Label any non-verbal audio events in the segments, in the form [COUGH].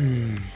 Hmm.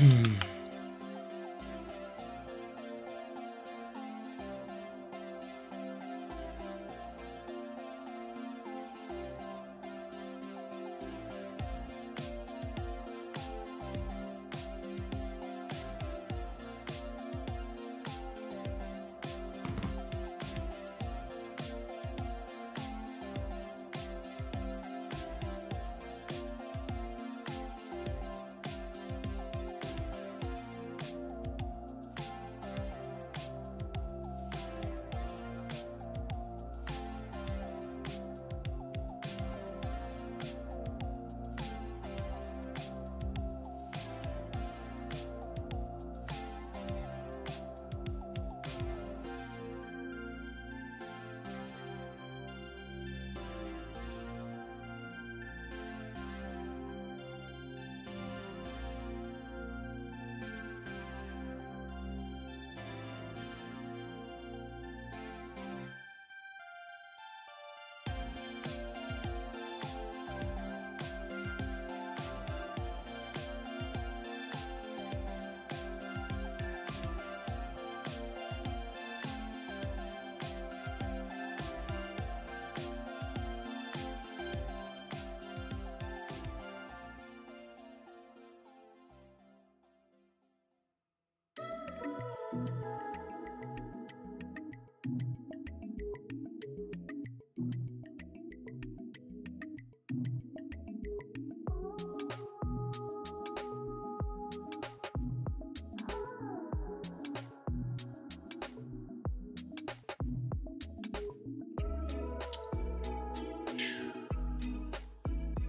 Hmm.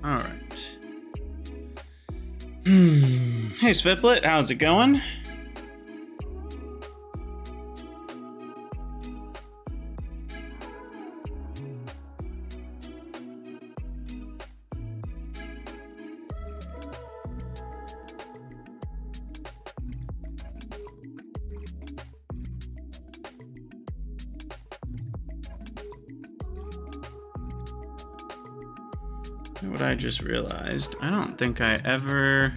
All right. Hmm. Hey, Sviplet, how's it going? Just realized, I don't think I ever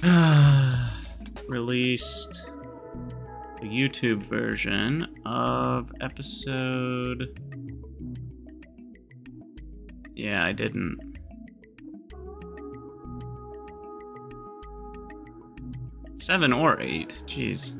[SIGHS] released the YouTube version of episode. Yeah, I didn't. Seven or eight. Jeez.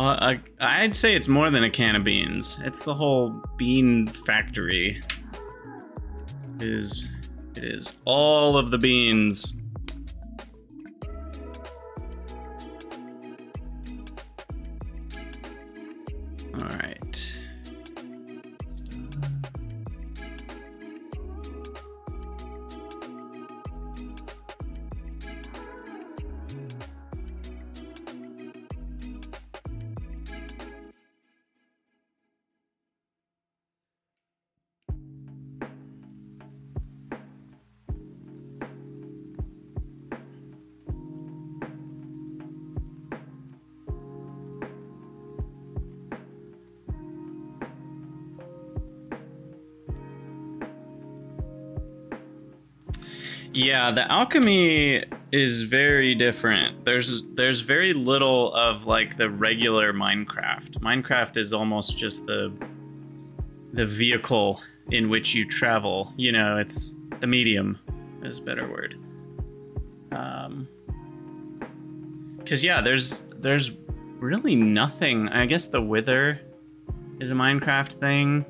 Uh, I'd say it's more than a can of beans. It's the whole bean factory. It is it is all of the beans. Alchemy is very different. There's there's very little of like the regular Minecraft. Minecraft is almost just the the vehicle in which you travel. You know, it's the medium is a better word. Um cuz yeah, there's there's really nothing. I guess the wither is a Minecraft thing.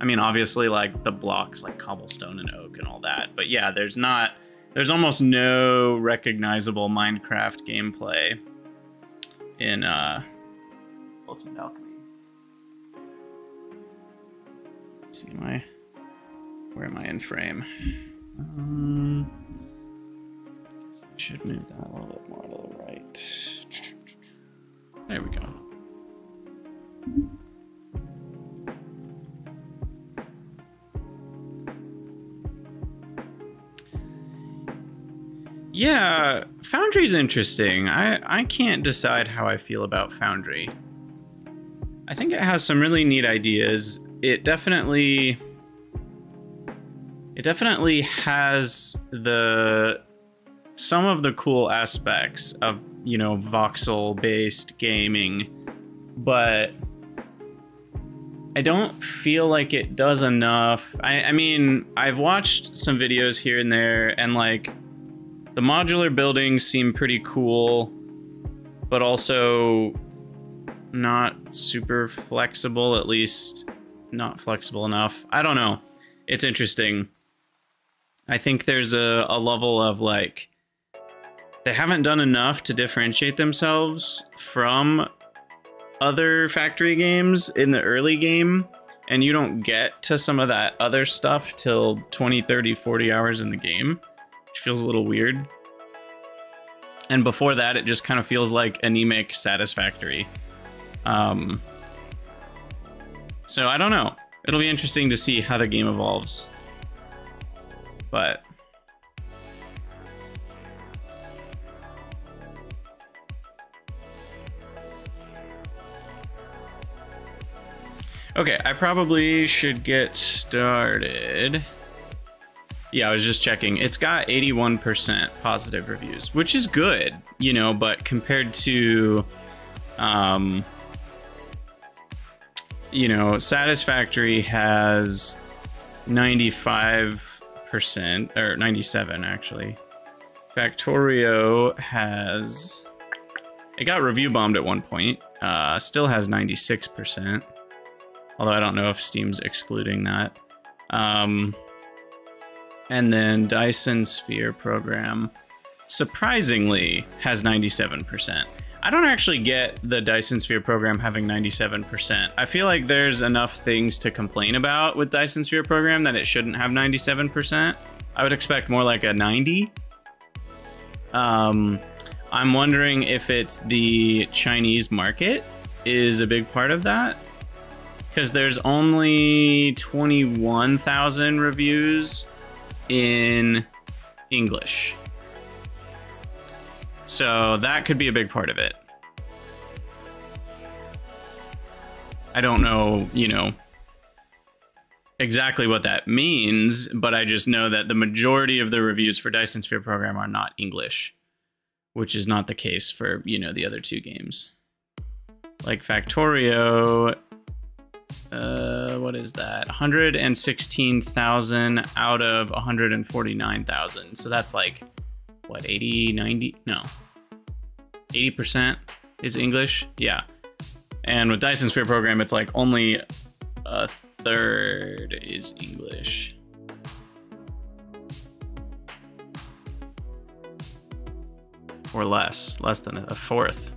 I mean, obviously, like the blocks, like cobblestone and oak and all that. But yeah, there's not, there's almost no recognizable Minecraft gameplay in uh, Ultimate Alchemy. Let's see, I, where am I in frame? Um, I should move that a little bit more to the right. There we go. Yeah, Foundry's interesting. I, I can't decide how I feel about Foundry. I think it has some really neat ideas. It definitely it definitely has the some of the cool aspects of, you know, voxel based gaming, but I don't feel like it does enough. I, I mean, I've watched some videos here and there and like the modular buildings seem pretty cool, but also not super flexible, at least not flexible enough. I don't know. It's interesting. I think there's a, a level of like, they haven't done enough to differentiate themselves from other factory games in the early game and you don't get to some of that other stuff till 20 30 40 hours in the game which feels a little weird. And before that, it just kind of feels like anemic satisfactory. Um, so I don't know. It'll be interesting to see how the game evolves. But Okay, I probably should get started. Yeah, I was just checking. It's got 81% positive reviews, which is good, you know, but compared to um you know, Satisfactory has 95% or 97 actually. Factorio has it got review bombed at one point. Uh still has 96%. Although I don't know if Steam's excluding that. Um and then Dyson Sphere program surprisingly has 97%. I don't actually get the Dyson Sphere program having 97%. I feel like there's enough things to complain about with Dyson Sphere program that it shouldn't have 97%. I would expect more like a 90. Um, I'm wondering if it's the Chinese market is a big part of that. Because there's only 21,000 reviews in English. So that could be a big part of it. I don't know, you know, exactly what that means, but I just know that the majority of the reviews for Dyson Sphere program are not English, which is not the case for, you know, the other two games. Like Factorio uh, what is that? 116,000 out of 149,000. So that's like, what, 80, 90? No. 80% is English? Yeah. And with Dyson Sphere program, it's like only a third is English. Or less, less than a fourth.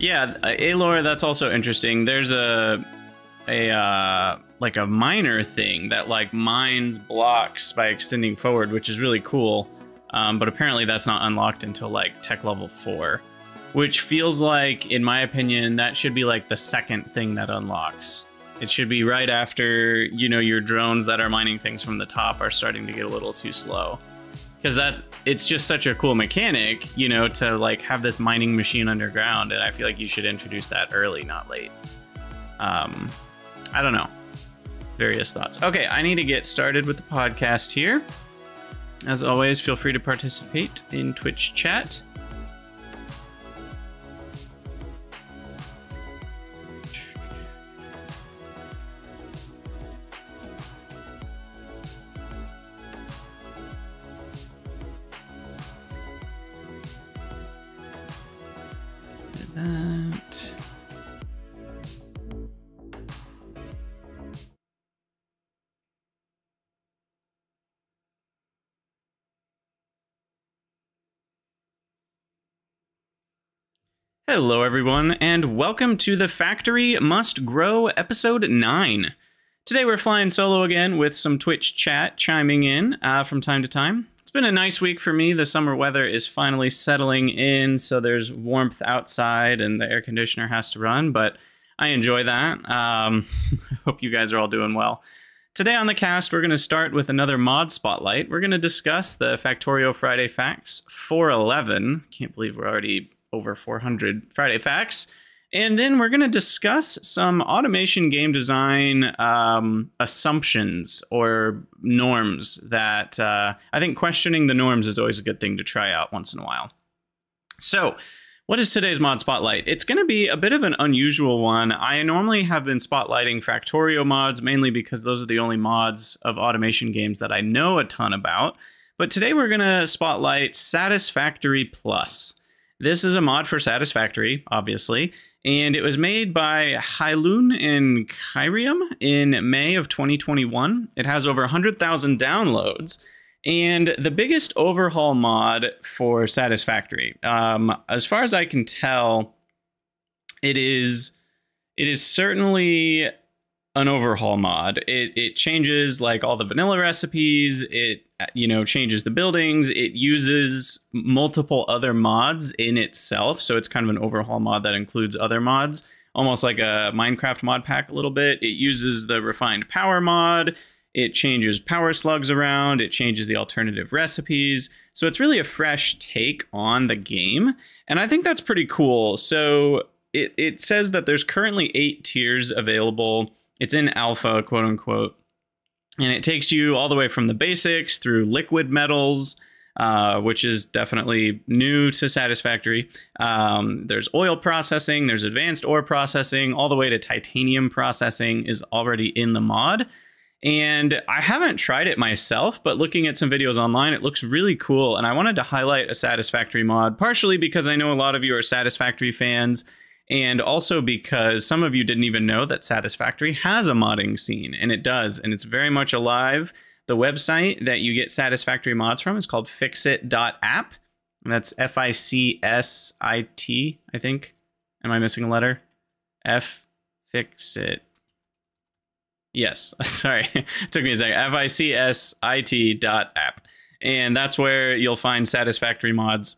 Yeah, Alor, that's also interesting. There's a a uh, like a miner thing that like mines blocks by extending forward, which is really cool. Um, but apparently that's not unlocked until like tech level four, which feels like, in my opinion, that should be like the second thing that unlocks. It should be right after you know your drones that are mining things from the top are starting to get a little too slow. Because that it's just such a cool mechanic, you know, to like have this mining machine underground, and I feel like you should introduce that early, not late. Um, I don't know. Various thoughts. Okay, I need to get started with the podcast here. As always, feel free to participate in Twitch chat. That. Hello, everyone, and welcome to the Factory Must Grow episode 9. Today we're flying solo again with some Twitch chat chiming in uh, from time to time. It's been a nice week for me. The summer weather is finally settling in, so there's warmth outside and the air conditioner has to run, but I enjoy that. Um, [LAUGHS] I hope you guys are all doing well. Today on the cast, we're going to start with another mod spotlight. We're going to discuss the Factorio Friday Facts 411. Can't believe we're already over 400 Friday Facts. And then we're going to discuss some automation game design um, assumptions or norms that uh, I think questioning the norms is always a good thing to try out once in a while. So, what is today's mod spotlight? It's going to be a bit of an unusual one. I normally have been spotlighting Factorio mods mainly because those are the only mods of automation games that I know a ton about. But today we're going to spotlight Satisfactory Plus. This is a mod for Satisfactory, obviously, and it was made by Hylun and Kyrium in May of 2021. It has over 100,000 downloads, and the biggest overhaul mod for Satisfactory. Um, as far as I can tell, it is it is certainly an overhaul mod. It it changes like all the vanilla recipes. It Uh, you know changes the buildings. It uses multiple other mods in itself, so it's kind of an overhaul mod that includes other mods, almost like a Minecraft mod pack a little bit. It uses the refined power mod. It changes power slugs around. It changes the alternative recipes. So it's really a fresh take on the game, and I think that's pretty cool. So it it says that there's currently eight tiers available it's in alpha, quote unquote. And it takes you all the way from the basics through liquid metals, uh, which is definitely new to Satisfactory. Um, there's oil processing, there's advanced ore processing, all the way to titanium processing is already in the mod. And I haven't tried it myself, but looking at some videos online, it looks really cool. And I wanted to highlight a Satisfactory mod, partially because I know a lot of you are Satisfactory fans and also because some of you didn't even know that Satisfactory has a modding scene, and it does, and it's very much alive. The website that you get Satisfactory mods from is called ficsit.app. And that's F I C S I T, I think. Am I missing a letter? F FICSIT. Yes, [LAUGHS] sorry. it took me a second. F I C S I T dot app. And that's where you'll find Satisfactory mods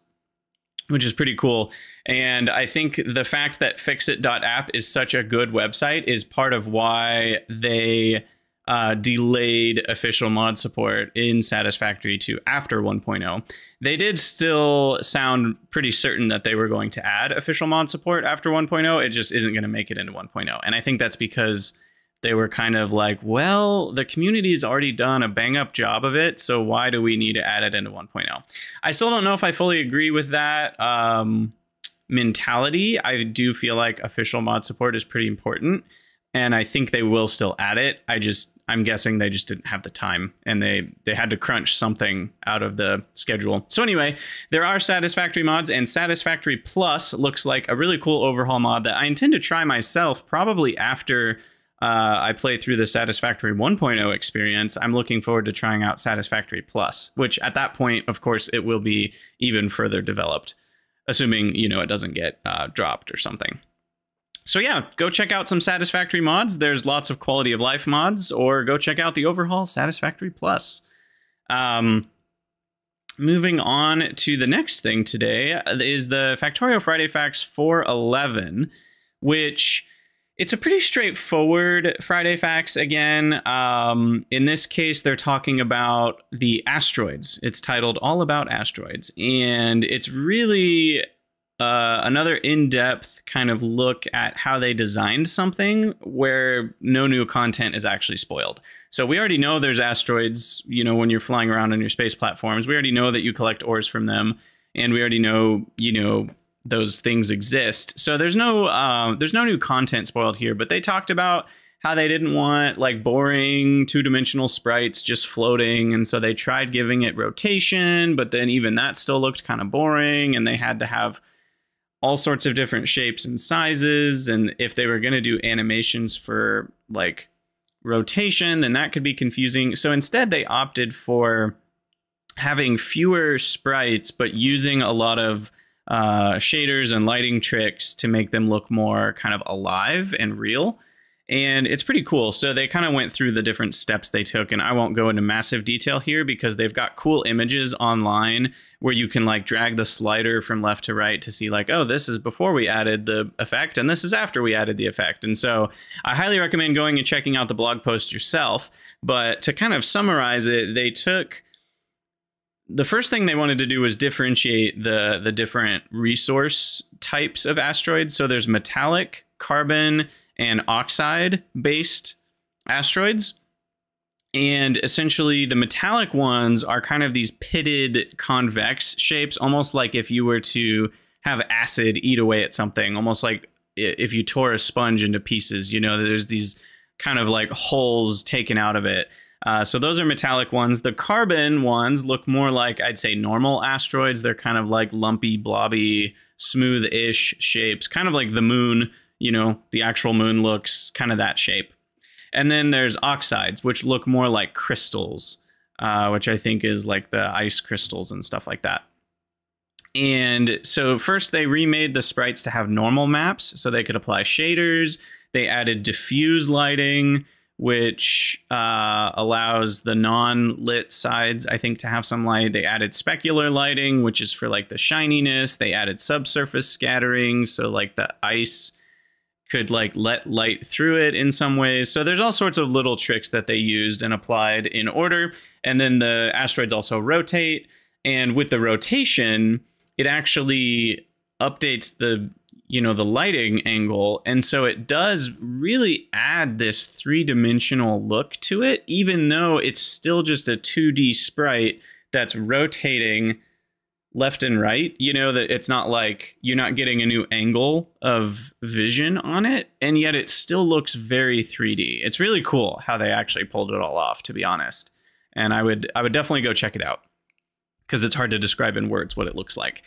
which is pretty cool. And I think the fact that ficsit.app is such a good website is part of why they uh, delayed official mod support in Satisfactory to after 1.0. They did still sound pretty certain that they were going to add official mod support after 1.0. It just isn't going to make it into 1.0. And I think that's because they were kind of like, well, the community has already done a bang up job of it, so why do we need to add it into 1.0? I still don't know if I fully agree with that um, mentality. I do feel like official mod support is pretty important, and I think they will still add it. I just I'm guessing they just didn't have the time and they they had to crunch something out of the schedule. So anyway, there are satisfactory mods and satisfactory plus looks like a really cool overhaul mod that I intend to try myself probably after uh, I play through the Satisfactory 1.0 experience, I'm looking forward to trying out Satisfactory Plus, which at that point, of course, it will be even further developed, assuming you know it doesn't get uh, dropped or something. So yeah, go check out some Satisfactory mods. There's lots of quality of life mods, or go check out the overhaul Satisfactory Plus. Um, moving on to the next thing today is the Factorio Friday Facts 411, which it's a pretty straightforward Friday facts again. Um, in this case, they're talking about the asteroids. It's titled All About Asteroids. And it's really uh, another in depth kind of look at how they designed something where no new content is actually spoiled. So we already know there's asteroids, you know, when you're flying around on your space platforms. We already know that you collect ores from them. And we already know, you know, those things exist. So there's no uh, there's no new content spoiled here, but they talked about how they didn't want like boring two-dimensional sprites just floating and so they tried giving it rotation, but then even that still looked kind of boring and they had to have all sorts of different shapes and sizes and if they were going to do animations for like rotation, then that could be confusing. So instead they opted for having fewer sprites but using a lot of uh, shaders and lighting tricks to make them look more kind of alive and real. And it's pretty cool. So they kind of went through the different steps they took, and I won't go into massive detail here because they've got cool images online where you can like drag the slider from left to right to see like, oh, this is before we added the effect, and this is after we added the effect. And so I highly recommend going and checking out the blog post yourself. But to kind of summarize it, they took the first thing they wanted to do was differentiate the the different resource types of asteroids. So there's metallic, carbon, and oxide based asteroids. And essentially, the metallic ones are kind of these pitted convex shapes, almost like if you were to have acid eat away at something, almost like if you tore a sponge into pieces, you know, there's these kind of like holes taken out of it. Uh, so those are metallic ones. The carbon ones look more like I'd say normal asteroids. They're kind of like lumpy, blobby, smooth-ish shapes, kind of like the moon. You know, the actual moon looks kind of that shape. And then there's oxides, which look more like crystals, uh, which I think is like the ice crystals and stuff like that. And so first they remade the sprites to have normal maps so they could apply shaders. They added diffuse lighting which uh, allows the non-lit sides, I think, to have some light. They added specular lighting, which is for like the shininess. They added subsurface scattering, so like the ice could like let light through it in some ways. So there's all sorts of little tricks that they used and applied in order. And then the asteroids also rotate, and with the rotation, it actually updates the you know the lighting angle. And so it does really add this three-dimensional look to it even though it's still just a 2d sprite that's rotating left and right. You know that it's not like you're not getting a new angle of vision on it and yet it still looks very 3d it's really cool how they actually pulled it all off to be honest. And i would i would definitely go check it out because it's hard to describe in words what it looks like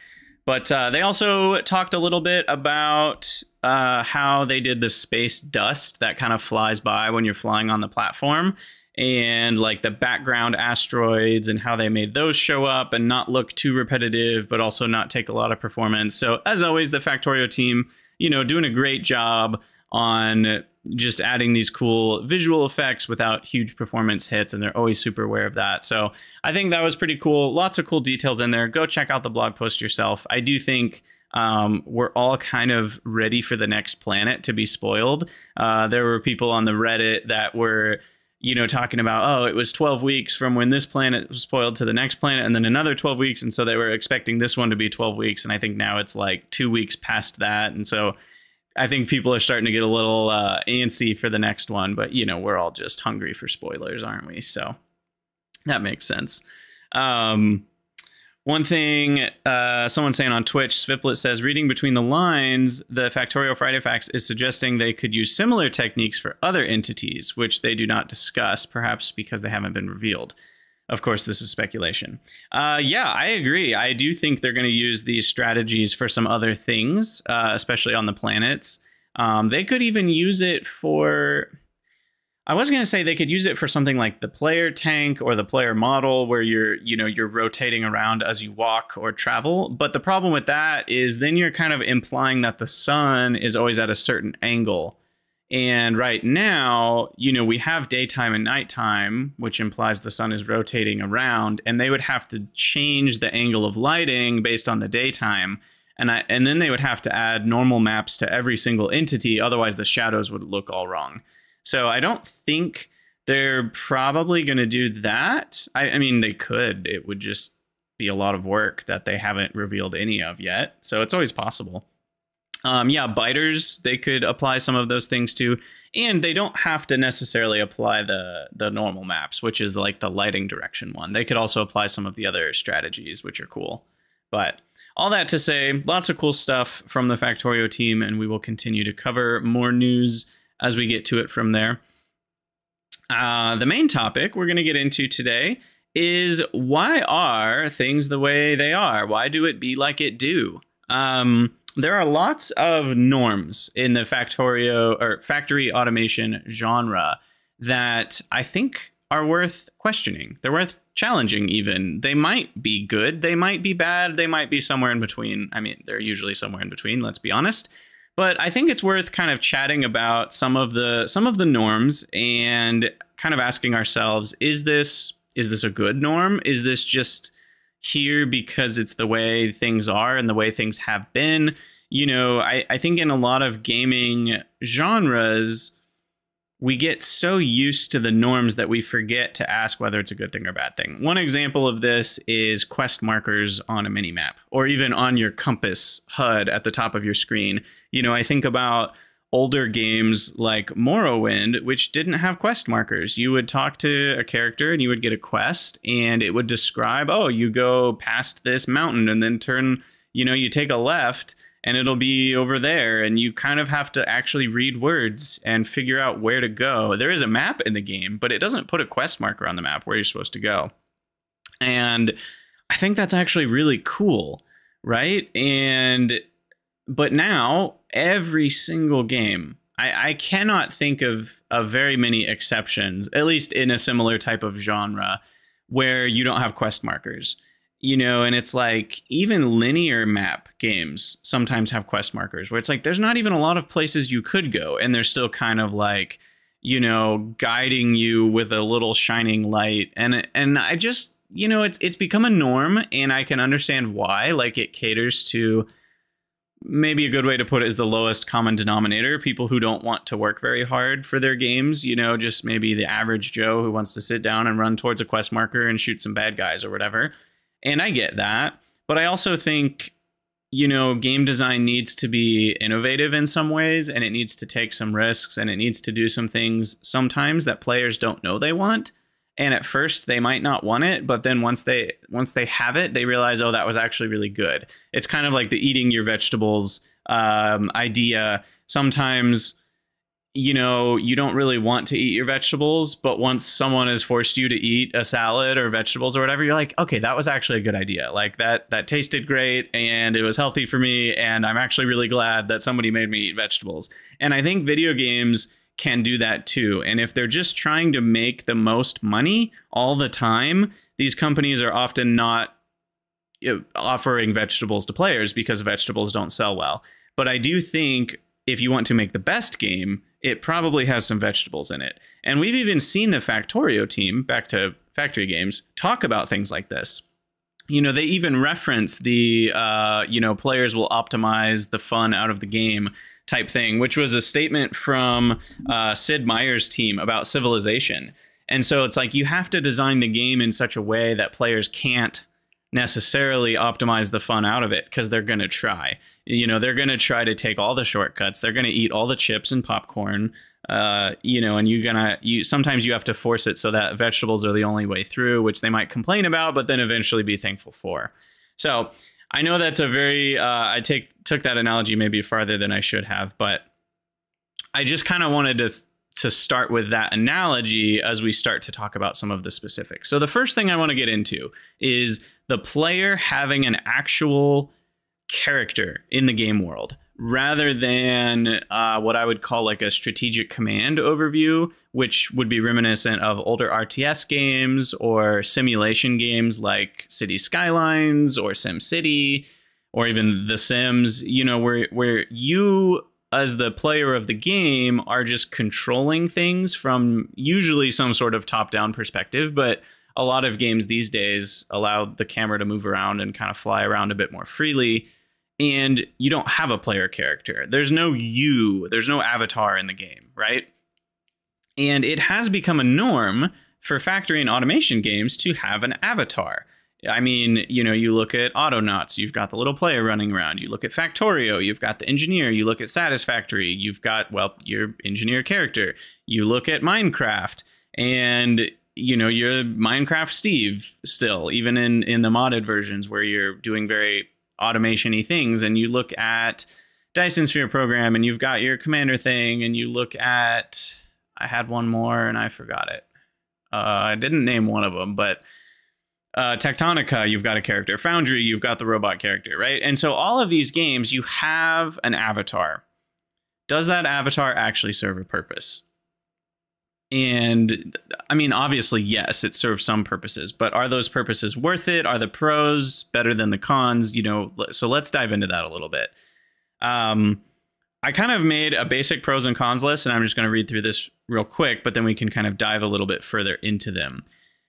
but uh, they also talked a little bit about uh, how they did the space dust that kind of flies by when you're flying on the platform and like the background asteroids and how they made those show up and not look too repetitive, but also not take a lot of performance. So, as always, the Factorio team, you know, doing a great job on just adding these cool visual effects without huge performance hits, and they're always super aware of that. So I think that was pretty cool. Lots of cool details in there. Go check out the blog post yourself. I do think um, we're all kind of ready for the next planet to be spoiled. Uh, there were people on the Reddit that were you know, talking about, oh, it was 12 weeks from when this planet was spoiled to the next planet, and then another 12 weeks. And so they were expecting this one to be 12 weeks. And I think now it's like two weeks past that. And so I think people are starting to get a little uh, antsy for the next one, but you know, we're all just hungry for spoilers, aren't we? So that makes sense. Um, one thing, uh, someone saying on Twitch, Sviplet says, reading between the lines, the Factorio Friday Facts is suggesting they could use similar techniques for other entities, which they do not discuss, perhaps because they haven't been revealed. Of course, this is speculation. Uh, yeah, I agree. I do think they're going to use these strategies for some other things, uh, especially on the planets. Um, they could even use it for. I was going to say they could use it for something like the player tank or the player model, where you're, you know, you're rotating around as you walk or travel. But the problem with that is then you're kind of implying that the sun is always at a certain angle and right now, you know, we have daytime and nighttime, which implies the sun is rotating around, and they would have to change the angle of lighting based on the daytime. And I and then they would have to add normal maps to every single entity, otherwise the shadows would look all wrong. So I don't think they're probably going to do that. I, I mean, they could. It would just be a lot of work that they haven't revealed any of yet. So it's always possible. Um, yeah, biters they could apply some of those things to, and they don't have to necessarily apply the the normal maps, which is like the lighting direction one. They could also apply some of the other strategies, which are cool. But all that to say, lots of cool stuff from the Factorio team, and we will continue to cover more news as we get to it from there. Uh, the main topic we're going to get into today is why are things the way they are? Why do it be like it do? Um, there are lots of norms in the Factorio or factory automation genre that I think are worth questioning. They're worth challenging even. They might be good, they might be bad, they might be somewhere in between. I mean, they're usually somewhere in between, let's be honest. But I think it's worth kind of chatting about some of the some of the norms and kind of asking ourselves, is this is this a good norm? Is this just here because it's the way things are and the way things have been? You know, I, I think in a lot of gaming genres, we get so used to the norms that we forget to ask whether it's a good thing or a bad thing. One example of this is quest markers on a mini map or even on your compass HUD at the top of your screen. You know, I think about older games like Morrowind, which didn't have quest markers. You would talk to a character and you would get a quest and it would describe, oh, you go past this mountain and then turn, you know, you take a left and it'll be over there. And you kind of have to actually read words and figure out where to go. There is a map in the game but it doesn't put a quest marker on the map where you're supposed to go. And i think that's actually really cool right? And but now every single game I, I cannot think of, of very many exceptions at least in a similar type of genre where you don't have quest markers you know, and it's like even linear map games sometimes have quest markers where it's like there's not even a lot of places you could go, and they're still kind of like, you know, guiding you with a little shining light. And and I just, you know, it's it's become a norm, and I can understand why. Like it caters to maybe a good way to put it is the lowest common denominator people who don't want to work very hard for their games you know just maybe the average joe who wants to sit down and run towards a quest marker and shoot some bad guys or whatever and I get that. But I also think, you know, game design needs to be innovative in some ways and it needs to take some risks and it needs to do some things sometimes that players don't know they want. And at first they might not want it, but then once they once they have it, they realize, oh, that was actually really good. It's kind of like the eating your vegetables um, idea. Sometimes you know, you don't really want to eat your vegetables, but once someone has forced you to eat a salad or vegetables or whatever, you're like, okay, that was actually a good idea. Like that that tasted great and it was healthy for me and I'm actually really glad that somebody made me eat vegetables. And I think video games can do that too. And if they're just trying to make the most money all the time, these companies are often not offering vegetables to players because vegetables don't sell well. But I do think if you want to make the best game, it probably has some vegetables in it. And we've even seen the Factorio team, back to factory games, talk about things like this. You know, they even reference the, uh, you know, players will optimize the fun out of the game type thing, which was a statement from uh, Sid Meier's team about civilization. And so it's like you have to design the game in such a way that players can't necessarily optimize the fun out of it because they're going to try. You know, they're going to try to take all the shortcuts. They're going to eat all the chips and popcorn. Uh, you know, and you're gonna you sometimes you have to force it so that vegetables are the only way through, which they might complain about, but then eventually be thankful for. So I know that's a very uh, I take took that analogy maybe farther than I should have, but I just kind of wanted to to start with that analogy as we start to talk about some of the specifics. So the first thing I want to get into is the player having an actual character in the game world rather than uh, what I would call like a strategic command overview, which would be reminiscent of older RTS games or simulation games like City Skylines or Sim City or even The Sims, you know, where where you as the player of the game are just controlling things from usually some sort of top-down perspective, but a lot of games these days allow the camera to move around and kind of fly around a bit more freely. And you don't have a player character. There's no you, there's no avatar in the game, right? And it has become a norm for factory and automation games to have an avatar. I mean, you know, you look at Autonauts, you've got the little player running around. You look at Factorio, you've got the engineer. You look at Satisfactory, you've got, well, your engineer character. You look at Minecraft, and you know, you're Minecraft Steve still, even in in the modded versions where you're doing very automation-y things. And you look at Dyson Sphere program, and you've got your commander thing, and you look at I had one more and I forgot it. Uh, I didn't name one of them, but uh, Techtonica, you've got a character. Foundry, you've got the robot character, right? And so all of these games, you have an avatar. Does that avatar actually serve a purpose? And I mean, obviously, yes, it serves some purposes, but are those purposes worth it? Are the pros better than the cons? You know, so let's dive into that a little bit. Um, I kind of made a basic pros and cons list, and I'm just going to read through this real quick, but then we can kind of dive a little bit further into them.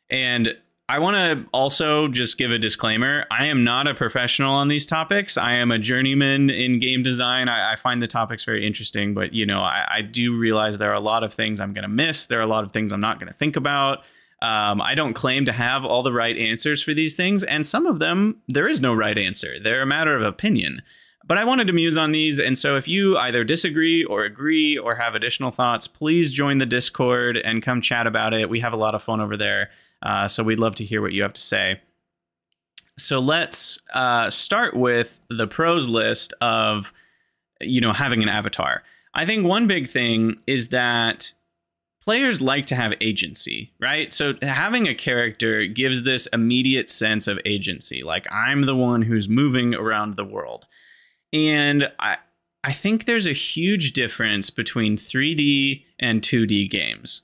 And I want to also just give a disclaimer. I am not a professional on these topics. I am a journeyman in game design. I, I find the topics very interesting, but you know, I, I, do realize there are a lot of things I'm going to miss. There are a lot of things I'm not going to think about. Um, I don't claim to have all the right answers for these things, and some of them there is no right answer. They're a matter of opinion. But I wanted to muse on these, and so if you either disagree or agree or have additional thoughts, please join the Discord and come chat about it. We have a lot of fun over there. Uh, so we'd love to hear what you have to say. So let's uh, start with the pros list of, you know, having an avatar. I think one big thing is that players like to have agency, right? So having a character gives this immediate sense of agency. Like I'm the one who's moving around the world. And I I think there's a huge difference between 3D and 2D games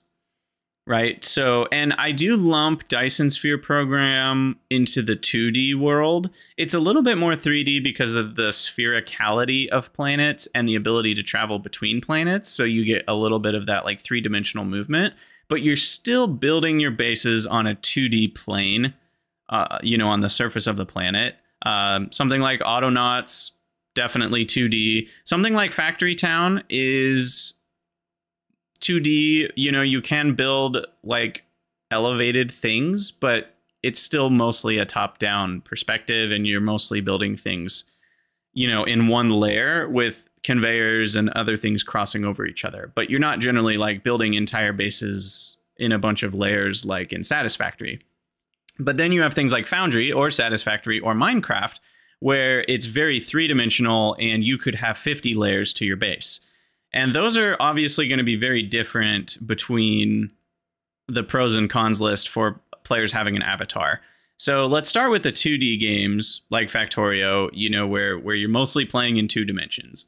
right? So, and I do lump Dyson Sphere program into the 2D world. It's a little bit more 3D because of the sphericality of planets and the ability to travel between planets. So you get a little bit of that like three dimensional movement, but you're still building your bases on a 2D plane, uh, you know, on the surface of the planet. Um, something like Autonauts, definitely 2D. Something like Factory Town is 2D, you know, you can build like elevated things, but it's still mostly a top down perspective and you're mostly building things, you know, in one layer with conveyors and other things crossing over each other. But you're not generally like building entire bases in a bunch of layers like in Satisfactory. But then you have things like Foundry or Satisfactory or Minecraft where it's very three dimensional and you could have 50 layers to your base. And those are obviously going to be very different between the pros and cons list for players having an avatar. So let's start with the 2D games like Factorio, you know, where where you're mostly playing in two dimensions.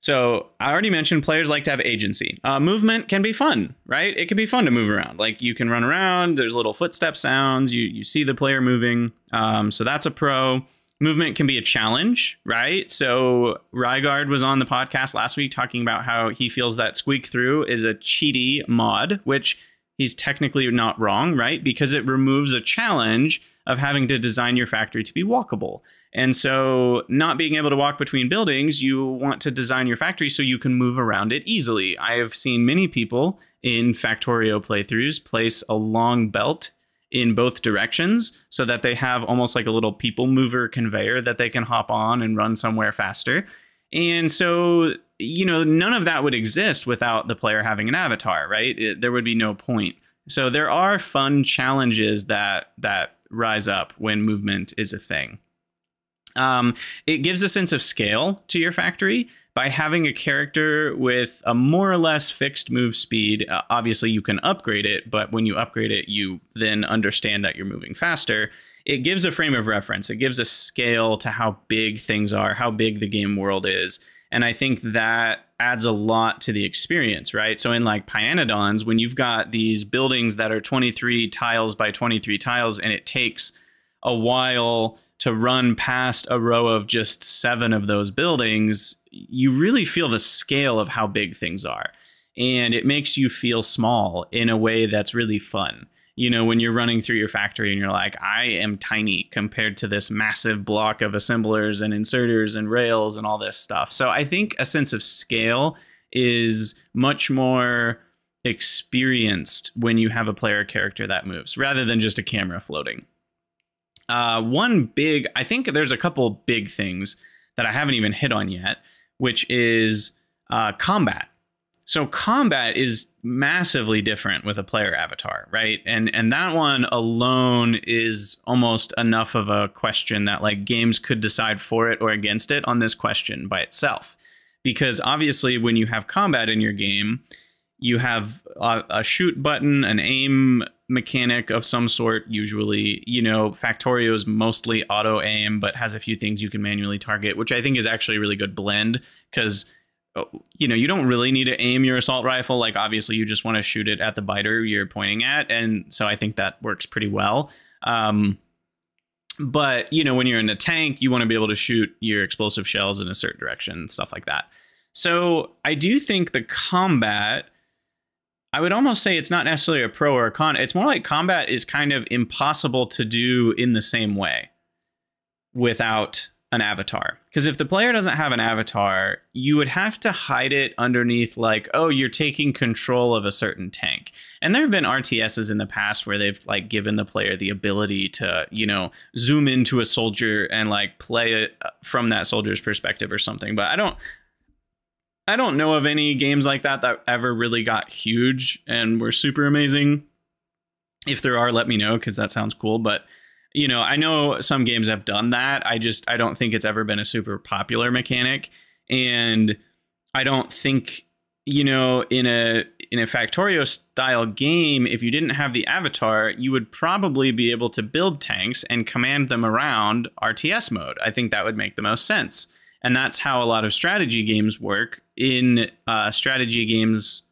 So I already mentioned players like to have agency. Uh, movement can be fun, right? It can be fun to move around. Like you can run around. There's little footstep sounds. You you see the player moving. Um, so that's a pro movement can be a challenge, right? So Rygard was on the podcast last week talking about how he feels that Squeak Through is a cheaty mod, which he's technically not wrong, right? Because it removes a challenge of having to design your factory to be walkable. And so, not being able to walk between buildings, you want to design your factory so you can move around it easily. I have seen many people in Factorio playthroughs place a long belt in both directions so that they have almost like a little people mover conveyor that they can hop on and run somewhere faster. And so, you know, none of that would exist without the player having an avatar, right? It, there would be no point. So there are fun challenges that that rise up when movement is a thing. Um, it gives a sense of scale to your factory by having a character with a more or less fixed move speed, uh, obviously you can upgrade it, but when you upgrade it, you then understand that you're moving faster. It gives a frame of reference, it gives a scale to how big things are, how big the game world is. And I think that adds a lot to the experience, right? So in like Pyanodons, when you've got these buildings that are 23 tiles by 23 tiles and it takes a while to run past a row of just seven of those buildings, you really feel the scale of how big things are. And it makes you feel small in a way that's really fun. you know, when you're running through your factory and you're like, I am tiny compared to this massive block of assemblers and inserters and rails and all this stuff. So I think a sense of scale is much more experienced when you have a player character that moves rather than just a camera floating. Uh, one big, I think there's a couple big things that I haven't even hit on yet, which is uh, combat. So combat is massively different with a player avatar, right? And and that one alone is almost enough of a question that like games could decide for it or against it on this question by itself. Because obviously when you have combat in your game, you have a, a shoot button, an aim mechanic of some sort usually you know factorio is mostly auto aim but has a few things you can manually target which i think is actually a really good blend because oh, you know you don't really need to aim your assault rifle. Like obviously you just want to shoot it at the biter you're pointing at and so i think that works pretty well. Um, but you know when you're in a tank you want to be able to shoot your explosive shells in a certain direction stuff like that. So i do think the combat I would almost say it's not necessarily a pro or a con. It's more like combat is kind of impossible to do in the same way without an avatar. Because if the player doesn't have an avatar, you would have to hide it underneath, like, oh, you're taking control of a certain tank. And there have been RTSs in the past where they've like given the player the ability to, you know, zoom into a soldier and like play it uh, from that soldier's perspective or something. But I don't, I don't know of any games like that that ever really got huge and were super amazing. If there are, let me know because that sounds cool. But you know, I know some games have done that. I just I don't think it's ever been a super popular mechanic, and I don't think you know in a in a Factorio style game, if you didn't have the avatar, you would probably be able to build tanks and command them around RTS mode. I think that would make the most sense. And that's how a lot of strategy games work in uh, strategy games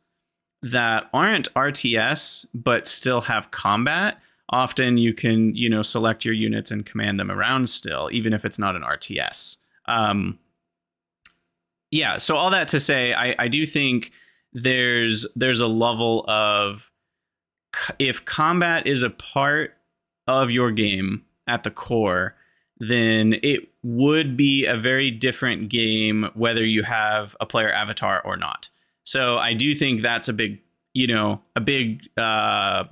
that aren't RTS but still have combat, often you can you know select your units and command them around still, even if it's not an RTS. Um, yeah, so all that to say, I, I do think there's there's a level of if combat is a part of your game at the core, then it would be a very different game whether you have a player avatar or not. So I do think that's a big, you know, a big uh,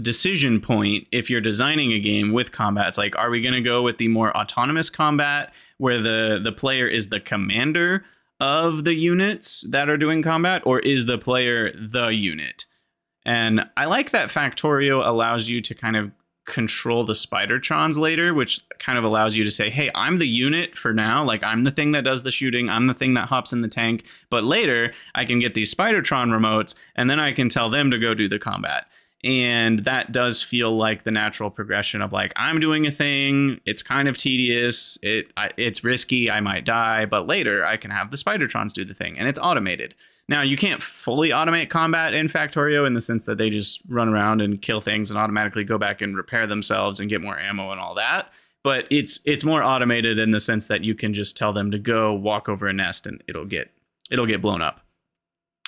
decision point if you're designing a game with combat. It's like, are we going to go with the more autonomous combat where the the player is the commander of the units that are doing combat, or is the player the unit? And I like that Factorio allows you to kind of control the Spidertrons later, which kind of allows you to say, hey, I'm the unit for now. Like, I'm the thing that does the shooting, I'm the thing that hops in the tank. But later, I can get these Spidertron remotes, and then I can tell them to go do the combat. And that does feel like the natural progression of like I'm doing a thing. It's kind of tedious. It I, it's risky. I might die, but later I can have the Spidertrons do the thing, and it's automated. Now, you can't fully automate combat in Factorio in the sense that they just run around and kill things and automatically go back and repair themselves and get more ammo and all that. But it's it's more automated in the sense that you can just tell them to go walk over a nest and it'll get it'll get blown up.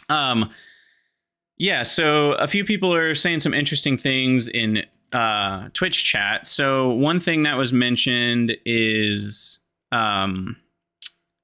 Um yeah, so a few people are saying some interesting things in uh, Twitch chat. So one thing that was mentioned is um,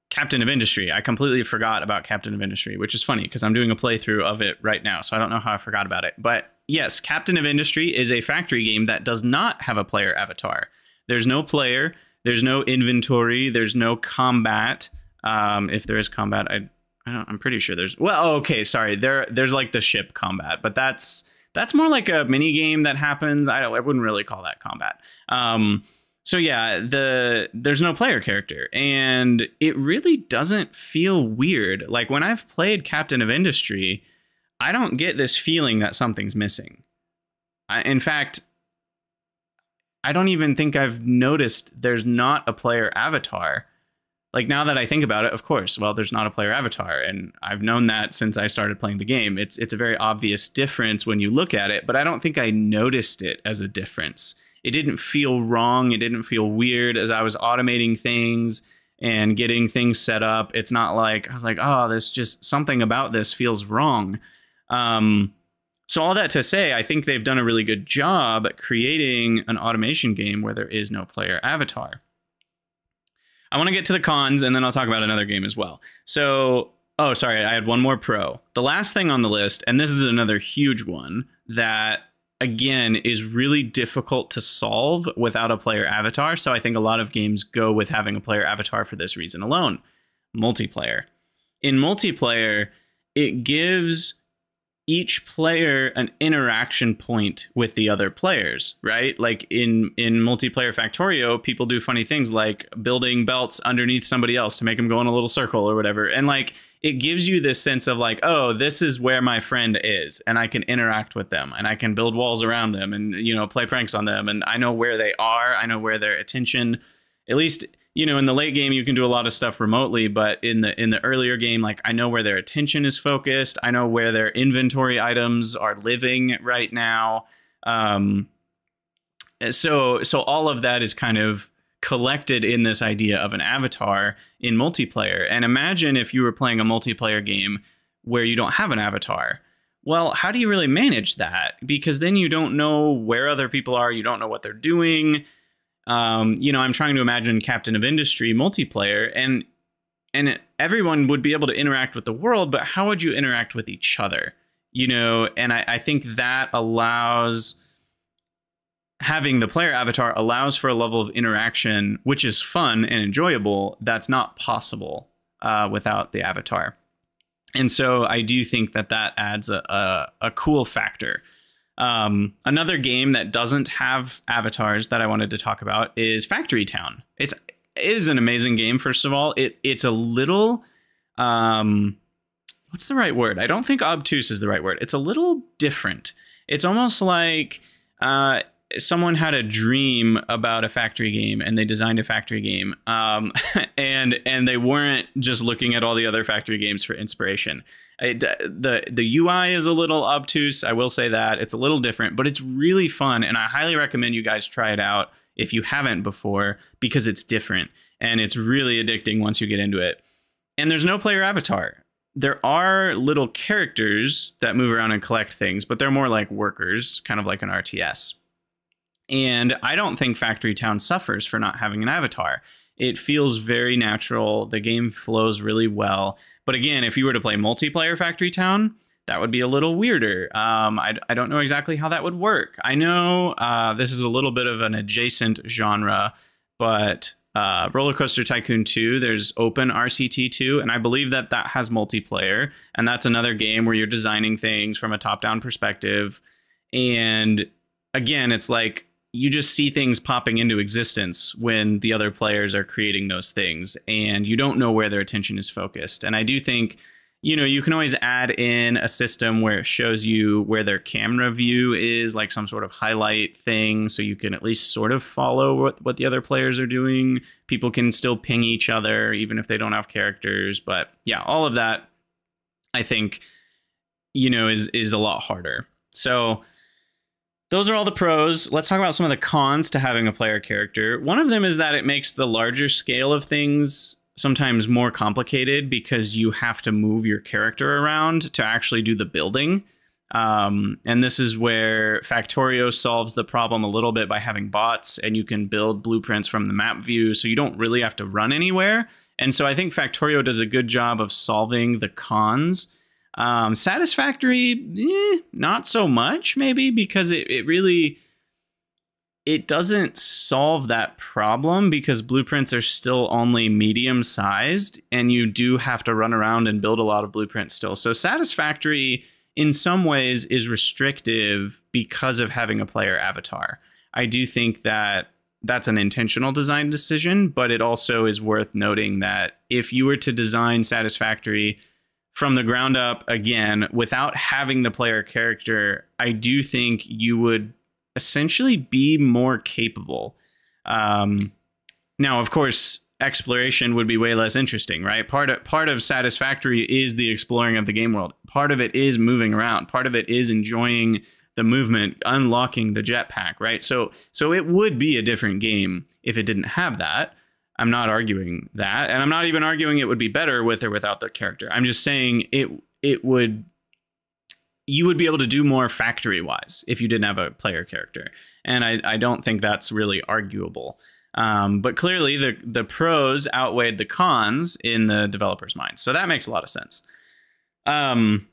Captain of Industry. I completely forgot about Captain of Industry, which is funny because I'm doing a playthrough of it right now. So I don't know how I forgot about it. But yes, Captain of Industry is a factory game that does not have a player avatar. There's no player, there's no inventory, there's no combat. Um, if there is combat, I, I am pretty sure there's. Well, oh, okay, sorry. There, there's like the ship combat, but that's that's more like a mini game that happens. I, don't. I wouldn't really call that combat. Um, so yeah, the there's no player character and it really doesn't feel weird. Like when I've played Captain of Industry, I don't get this feeling that something's missing. I, in fact, I don't even think I've noticed there's not a player avatar. Like now that I think about it, of course, well, there's not a player avatar, and I've known that since I started playing the game. It's it's a very obvious difference when you look at it, but I don't think I noticed it as a difference it didn't feel wrong. It didn't feel weird as I was automating things and getting things set up. It's not like I was like, oh, this just something about this feels wrong. Um, So all that to say, I think they've done a really good job at creating an automation game where there is no player avatar. I want to get to the cons and then I'll talk about another game as well. So, oh, sorry, I had one more pro. The last thing on the list, and this is another huge one that again is really difficult to solve without a player avatar. So I think a lot of games go with having a player avatar for this reason alone. Multiplayer. In multiplayer, it gives each player an interaction point with the other players, right? Like in in multiplayer Factorio, people do funny things like building belts underneath somebody else to make them go in a little circle or whatever. And like it gives you this sense of like, oh, this is where my friend is and I can interact with them and I can build walls around them and you know, play pranks on them and I know where they are, I know where their attention at least you know in the late game you can do a lot of stuff remotely but in the in the earlier game like i know where their attention is focused. I know where their inventory items are living right now. Um so so all of that is kind of collected in this idea of an avatar in multiplayer. And imagine if you were playing a multiplayer game where you don't have an avatar. Well how do you really manage that? Because then you don't know where other people are. You don't know what they're doing um, you know, I'm trying to imagine Captain of Industry multiplayer, and and everyone would be able to interact with the world, but how would you interact with each other? You know, and I, I think that allows having the player avatar allows for a level of interaction which is fun and enjoyable that's not possible uh, without the avatar and so i do think that that adds a, a, a cool factor um, another game that doesn't have avatars that I wanted to talk about is Factory Town. It's it is an amazing game. First of all, it it's a little um, what's the right word? I don't think obtuse is the right word. It's a little different. It's almost like uh, someone had a dream about a factory game and they designed a factory game um, [LAUGHS] and and they weren't just looking at all the other factory games for inspiration it, uh, the the UI is a little obtuse I will say that. It's a little different but it's really fun and I highly recommend you guys try it out if you haven't before because it's different and it's really addicting once you get into it. And there's no player avatar. There are little characters that move around and collect things but they're more like workers kind of like an RTS and I don't think Factory Town suffers for not having an avatar. It feels very natural. The game flows really well. But again, if you were to play multiplayer Factory Town, that would be a little weirder. Um, I, I don't know exactly how that would work. I know uh, this is a little bit of an adjacent genre, but uh, Roller Coaster Tycoon 2, there's Open RCT 2, and I believe that that has multiplayer. And that's another game where you're designing things from a top down perspective. And again, it's like you just see things popping into existence when the other players are creating those things and you don't know where their attention is focused. And i do think you know you can always add in a system where it shows you where their camera view is like some sort of highlight thing so you can at least sort of follow what, what the other players are doing. People can still ping each other even if they don't have characters but yeah all of that i think you know is is a lot harder. So those are all the pros. Let's talk about some of the cons to having a player character. One of them is that it makes the larger scale of things sometimes more complicated because you have to move your character around to actually do the building. Um, and this is where Factorio solves the problem a little bit by having bots and you can build blueprints from the map view so you don't really have to run anywhere. And so I think Factorio does a good job of solving the cons um, satisfactory, eh, not so much, maybe because it, it really it doesn't solve that problem because blueprints are still only medium sized and you do have to run around and build a lot of blueprints still. So satisfactory in some ways is restrictive because of having a player avatar. I do think that that's an intentional design decision, but it also is worth noting that if you were to design satisfactory from the ground up again without having the player character, I do think you would essentially be more capable. Um, now, of course, exploration would be way less interesting, right? Part of part of satisfactory is the exploring of the game world. Part of it is moving around. Part of it is enjoying the movement, unlocking the jetpack, right? So so it would be a different game if it didn't have that. I'm not arguing that, and I'm not even arguing it would be better with or without the character. I'm just saying it it would you would be able to do more factory wise if you didn't have a player character. And I, I don't think that's really arguable. Um, but clearly, the the pros outweighed the cons in the developer's mind, so that makes a lot of sense. Um,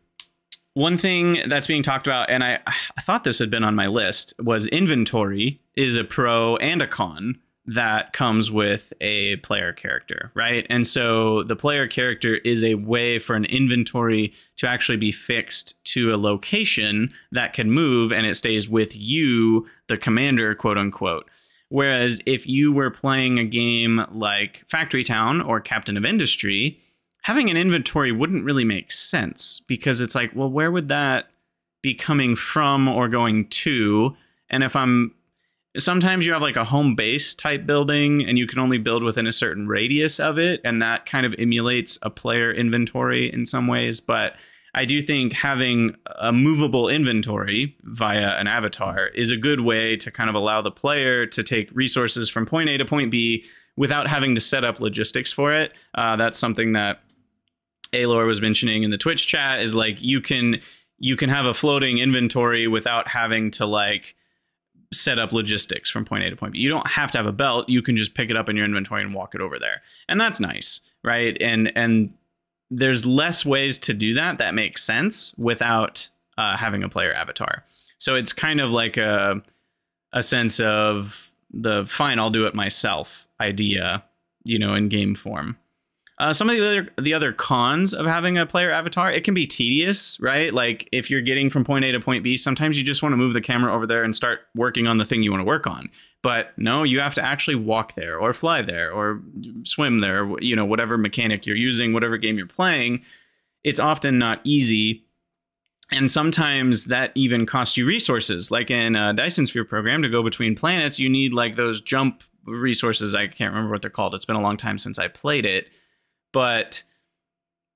one thing that's being talked about, and I I thought this had been on my list, was inventory is a pro and a con that comes with a player character, right? And so the player character is a way for an inventory to actually be fixed to a location that can move and it stays with you, the commander, quote unquote. Whereas if you were playing a game like Factory Town or Captain of Industry, having an inventory wouldn't really make sense because it's like, well, where would that be coming from or going to? And if I'm sometimes you have like a home base type building and you can only build within a certain radius of it and that kind of emulates a player inventory in some ways but i do think having a movable inventory via an avatar is a good way to kind of allow the player to take resources from point a to point b without having to set up logistics for it. Uh, that's something that Alor was mentioning in the twitch chat is like you can you can have a floating inventory without having to like set up logistics from point A to point B. You don't have to have a belt. You can just pick it up in your inventory and walk it over there. And that's nice, right? And and there's less ways to do that that makes sense without uh, having a player avatar. So it's kind of like a a sense of the fine, I'll do it myself idea, you know, in game form. Uh, some of the other the other cons of having a player avatar, it can be tedious, right? Like if you're getting from point A to point B, sometimes you just want to move the camera over there and start working on the thing you want to work on. But no, you have to actually walk there or fly there or swim there, you know, whatever mechanic you're using, whatever game you're playing. It's often not easy. And sometimes that even costs you resources. Like in a Dyson Sphere program, to go between planets, you need like those jump resources. I can't remember what they're called. It's been a long time since I played it but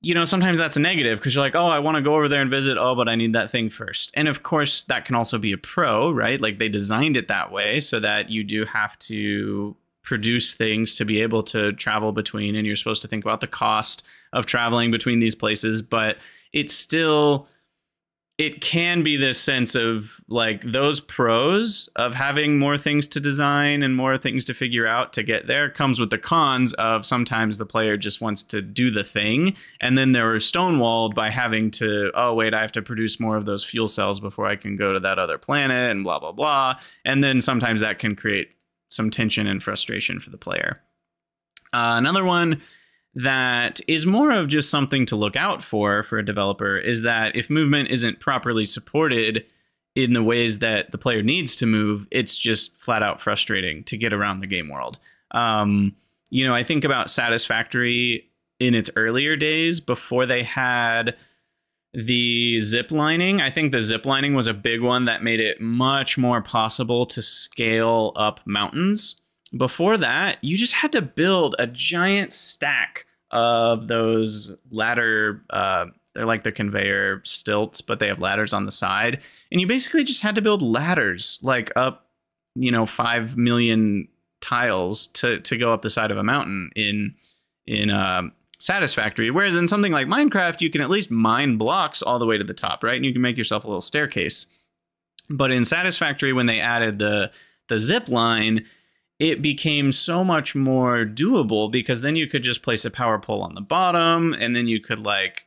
you know, sometimes that's a negative because you're like, oh, I want to go over there and visit. Oh, but I need that thing first. And of course, that can also be a pro, right? Like they designed it that way so that you do have to produce things to be able to travel between, and you're supposed to think about the cost of traveling between these places, but it's still it can be this sense of like those pros of having more things to design and more things to figure out to get there comes with the cons of sometimes the player just wants to do the thing and then they're stonewalled by having to oh wait i have to produce more of those fuel cells before i can go to that other planet and blah blah blah. And then sometimes that can create some tension and frustration for the player. Uh, another one that is more of just something to look out for for a developer is that if movement isn't properly supported in the ways that the player needs to move, it's just flat out frustrating to get around the game world. Um, you know, I think about Satisfactory in its earlier days before they had the zip lining. I think the zip lining was a big one that made it much more possible to scale up mountains. Before that, you just had to build a giant stack of those ladder. Uh, they're like the conveyor stilts, but they have ladders on the side, and you basically just had to build ladders like up, you know, five million tiles to to go up the side of a mountain in in uh, Satisfactory. Whereas in something like Minecraft, you can at least mine blocks all the way to the top, right? And you can make yourself a little staircase. But in Satisfactory, when they added the the zip line, it became so much more doable because then you could just place a power pole on the bottom and then you could like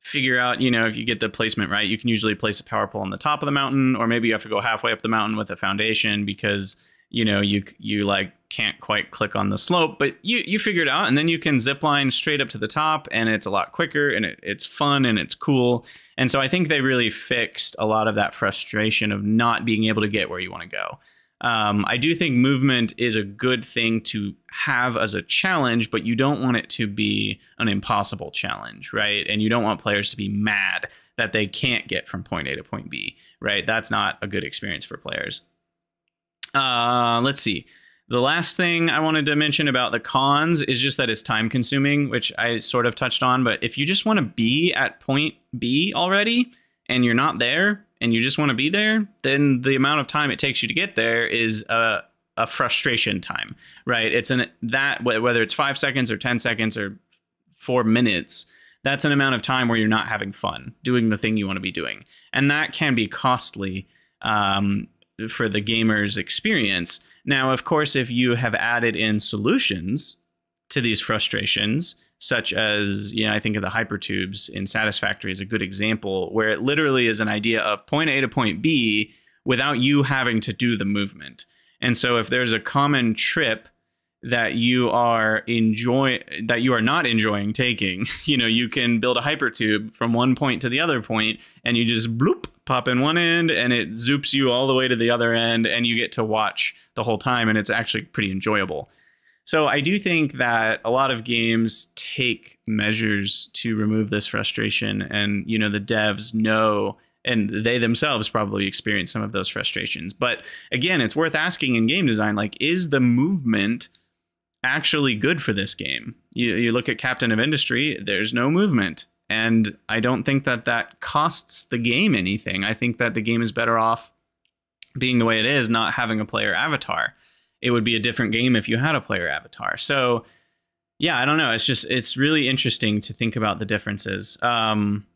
figure out, you know, if you get the placement right, you can usually place a power pole on the top of the mountain or maybe you have to go halfway up the mountain with a foundation because you know you you like can't quite click on the slope but you you figure it out and then you can zip line straight up to the top and it's a lot quicker and it, it's fun and it's cool. And so i think they really fixed a lot of that frustration of not being able to get where you want to go um, I do think movement is a good thing to have as a challenge, but you don't want it to be an impossible challenge, right? And you don't want players to be mad that they can't get from point A to point B, right? That's not a good experience for players. Uh, let's see. The last thing I wanted to mention about the cons is just that it's time consuming, which I sort of touched on. But if you just want to be at point B already and you're not there, and you just want to be there, then the amount of time it takes you to get there is a, a frustration time, right? It's an that whether it's five seconds or ten seconds or four minutes, that's an amount of time where you're not having fun doing the thing you want to be doing. And that can be costly um, for the gamer's experience. Now, of course, if you have added in solutions to these frustrations, such as, you know, I think of the hypertubes in Satisfactory is a good example where it literally is an idea of point A to point B without you having to do the movement. And so if there's a common trip that you are enjoy that you are not enjoying taking, [LAUGHS] you know, you can build a hypertube from one point to the other point and you just bloop pop in one end and it zoops you all the way to the other end and you get to watch the whole time and it's actually pretty enjoyable. So I do think that a lot of games take measures to remove this frustration and you know the devs know and they themselves probably experience some of those frustrations. But again, it's worth asking in game design like is the movement actually good for this game? You, you look at Captain of Industry, there's no movement. And I don't think that that costs the game anything. I think that the game is better off being the way it is, not having a player avatar. It would be a different game if you had a player avatar. So, yeah, I don't know. It's just it's really interesting to think about the differences. Um,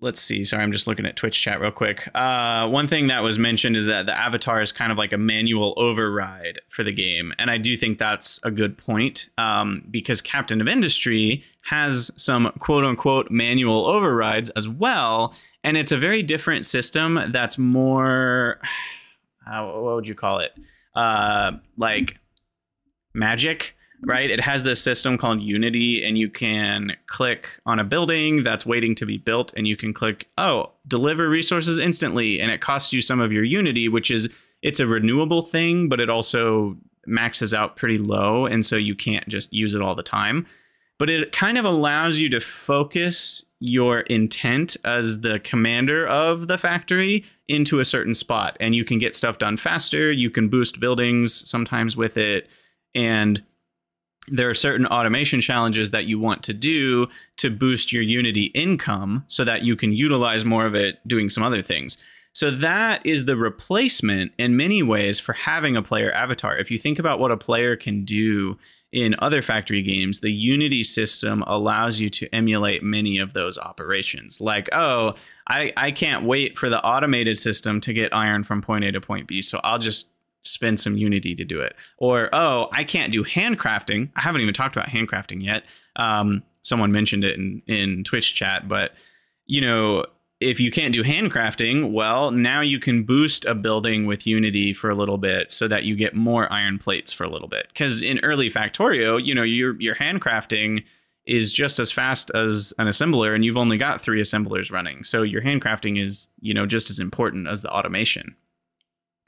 let's see. Sorry, I'm just looking at Twitch chat real quick. Uh, one thing that was mentioned is that the avatar is kind of like a manual override for the game, and I do think that's a good point um, because Captain of Industry has some quote unquote manual overrides as well, and it's a very different system that's more. Uh, what would you call it? Uh, like magic right? It has this system called Unity, and you can click on a building that's waiting to be built, and you can click, oh, deliver resources instantly, and it costs you some of your Unity, which is it's a renewable thing, but it also maxes out pretty low, and so you can't just use it all the time. But it kind of allows you to focus your intent as the commander of the factory into a certain spot, and you can get stuff done faster. You can boost buildings sometimes with it, and there are certain automation challenges that you want to do to boost your Unity income so that you can utilize more of it doing some other things. So that is the replacement in many ways for having a player avatar. If you think about what a player can do in other factory games, the Unity system allows you to emulate many of those operations. Like, oh, I, I can't wait for the automated system to get iron from point A to point B, so I'll just spend some Unity to do it. Or, oh, I can't do handcrafting. I haven't even talked about handcrafting yet. Um, someone mentioned it in, in Twitch chat, but you know, if you can't do handcrafting, well, now you can boost a building with Unity for a little bit so that you get more iron plates for a little bit. Because in early Factorio, you know, your your handcrafting is just as fast as an assembler, and you've only got three assemblers running. So your handcrafting is, you know, just as important as the automation.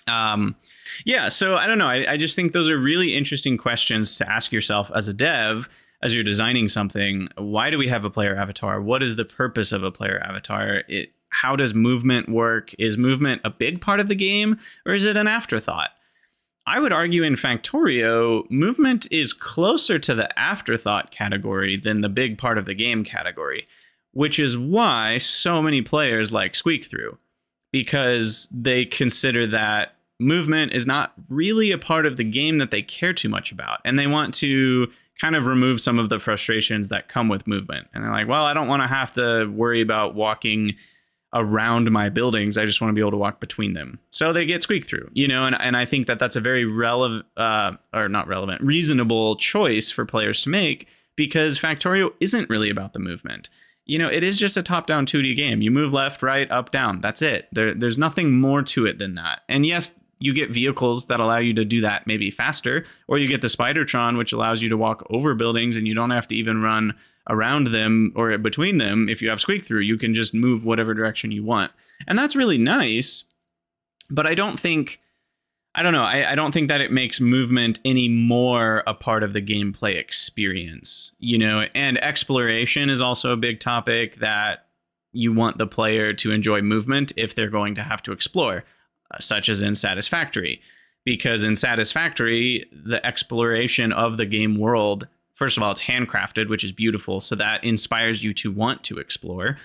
Um, yeah, so I don't know. I, I just think those are really interesting questions to ask yourself as a dev as you're designing something. Why do we have a player avatar? What is the purpose of a player avatar? It how does movement work? Is movement a big part of the game or is it an afterthought? I would argue in Factorio, movement is closer to the afterthought category than the big part of the game category, which is why so many players like Squeak Through because they consider that movement is not really a part of the game that they care too much about. And they want to kind of remove some of the frustrations that come with movement. And they're like, well, I don't want to have to worry about walking around my buildings. I just want to be able to walk between them. So they get squeak through, you know, and, and I think that that's a very relevant, uh, or not relevant, reasonable choice for players to make because Factorio isn't really about the movement you know, it is just a top-down 2D game. You move left, right, up, down. That's it. There, there's nothing more to it than that. And yes, you get vehicles that allow you to do that maybe faster, or you get the Spidertron, which allows you to walk over buildings and you don't have to even run around them or between them. If you have squeak through, you can just move whatever direction you want. And that's really nice. But I don't think I don't know. I, I, don't think that it makes movement any more a part of the gameplay experience, you know, and exploration is also a big topic that you want the player to enjoy movement if they're going to have to explore, such as in Satisfactory. Because in Satisfactory, the exploration of the game world, first of all, it's handcrafted, which is beautiful. So that inspires you to want to explore.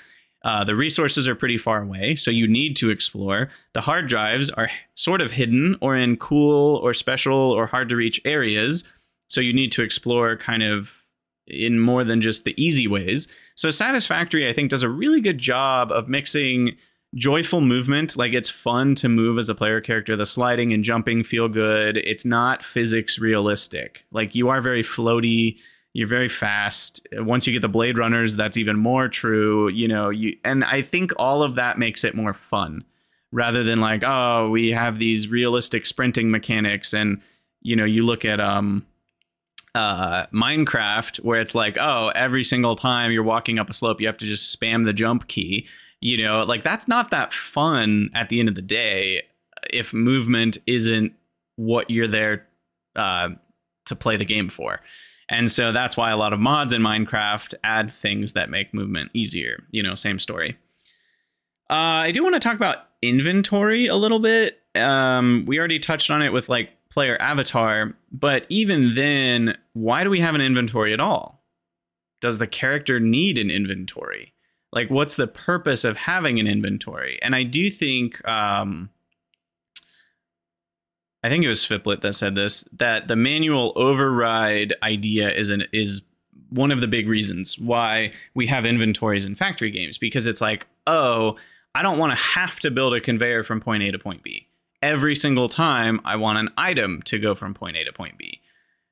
Uh, the resources are pretty far away, so you need to explore. The hard drives are sort of hidden or in cool or special or hard to reach areas, so you need to explore kind of in more than just the easy ways. So Satisfactory, I think, does a really good job of mixing joyful movement. Like it's fun to move as a player character. The sliding and jumping feel good. It's not physics realistic. Like you are very floaty. You're very fast. Once you get the Blade Runners, that's even more true. You know, you and I think all of that makes it more fun rather than like, oh, we have these realistic sprinting mechanics and you know, you look at um uh, Minecraft, where it's like, oh, every single time you're walking up a slope, you have to just spam the jump key. You know, like that's not that fun at the end of the day if movement isn't what you're there uh, to play the game for. And so that's why a lot of mods in Minecraft add things that make movement easier. You know, same story. Uh, I do want to talk about inventory a little bit. Um, we already touched on it with like player avatar, but even then, why do we have an inventory at all? Does the character need an inventory? Like, what's the purpose of having an inventory? And I do think, um, I think it was Sviplet that said this that the manual override idea is an is one of the big reasons why we have inventories in factory games because it's like, oh, I don't want to have to build a conveyor from point A to point B. Every single time I want an item to go from point A to point B.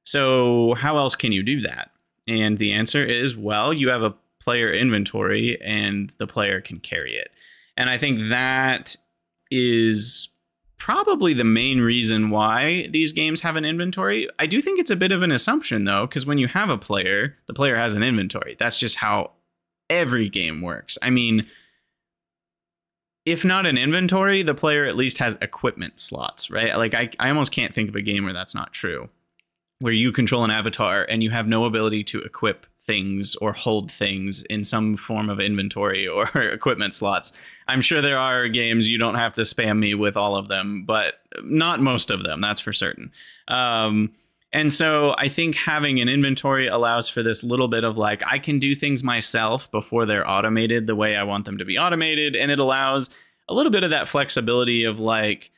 So, how else can you do that? And the answer is well, you have a player inventory and the player can carry it. And I think that is probably the main reason why these games have an inventory. I do think it's a bit of an assumption though, because when you have a player, the player has an inventory. That's just how every game works. I mean, if not an inventory, the player at least has equipment slots, right? Like I, I almost can't think of a game where that's not true. Where you control an avatar and you have no ability to equip things or hold things in some form of inventory [LAUGHS] or equipment slots. I'm sure there are games you don't have to spam me with all of them, but not most of them, that's for certain. Um, and so I think having an inventory allows for this little bit of like, I can do things myself before they're automated the way I want them to be automated. And it allows a little bit of that flexibility of like,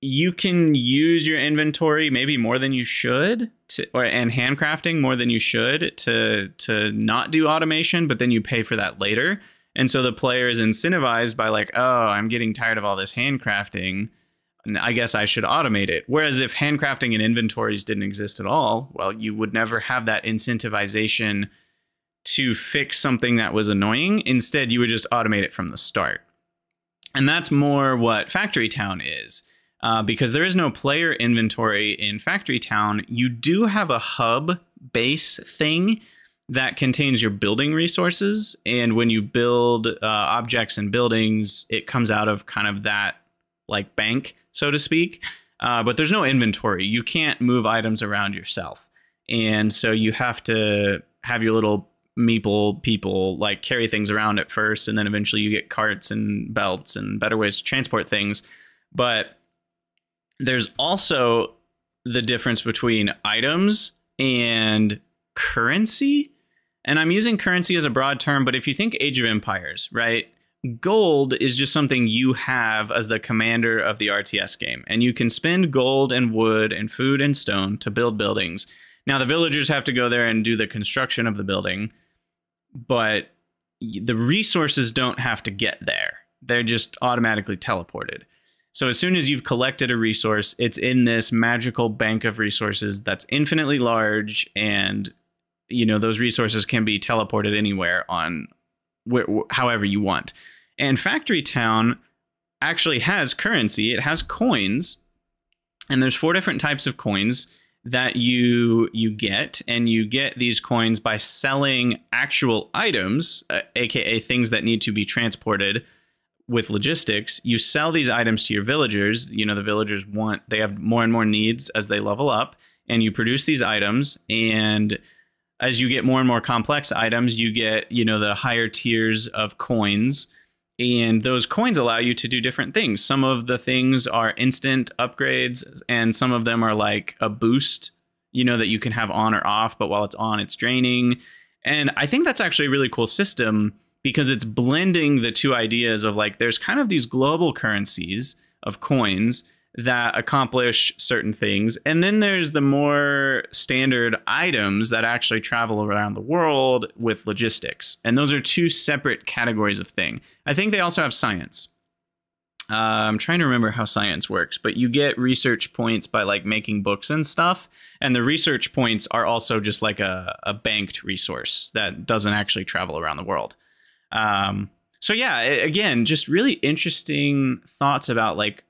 you can use your inventory maybe more than you should to, or and handcrafting more than you should to to not do automation but then you pay for that later. And so the player is incentivized by like oh i'm getting tired of all this handcrafting. And i guess i should automate it. Whereas if handcrafting and inventories didn't exist at all well you would never have that incentivization to fix something that was annoying. Instead you would just automate it from the start. And that's more what factory town is uh, because there is no player inventory in Factory Town, you do have a hub base thing that contains your building resources. And when you build uh, objects and buildings, it comes out of kind of that like bank, so to speak. Uh, but there's no inventory. You can't move items around yourself. And so you have to have your little meeple people like carry things around at first. And then eventually you get carts and belts and better ways to transport things. But there's also the difference between items and currency. And I'm using currency as a broad term, but if you think Age of Empires, right? Gold is just something you have as the commander of the RTS game. And you can spend gold and wood and food and stone to build buildings. Now, the villagers have to go there and do the construction of the building, but the resources don't have to get there. They're just automatically teleported. So as soon as you've collected a resource, it's in this magical bank of resources that's infinitely large and you know those resources can be teleported anywhere on wh- wh- however you want. And Factory Town actually has currency. It has coins. And there's four different types of coins that you you get and you get these coins by selling actual items, uh, aka things that need to be transported with logistics, you sell these items to your villagers. You know, the villagers want, they have more and more needs as they level up, and you produce these items. And as you get more and more complex items, you get, you know, the higher tiers of coins. And those coins allow you to do different things. Some of the things are instant upgrades, and some of them are like a boost, you know, that you can have on or off, but while it's on, it's draining. And I think that's actually a really cool system because it's blending the two ideas of like there's kind of these global currencies of coins that accomplish certain things. And then there's the more standard items that actually travel around the world with logistics. And those are two separate categories of thing. I think they also have science. Uh, I'm trying to remember how science works, but you get research points by like making books and stuff. And the research points are also just like a, a banked resource that doesn't actually travel around the world. Um, so yeah, again, just really interesting thoughts about like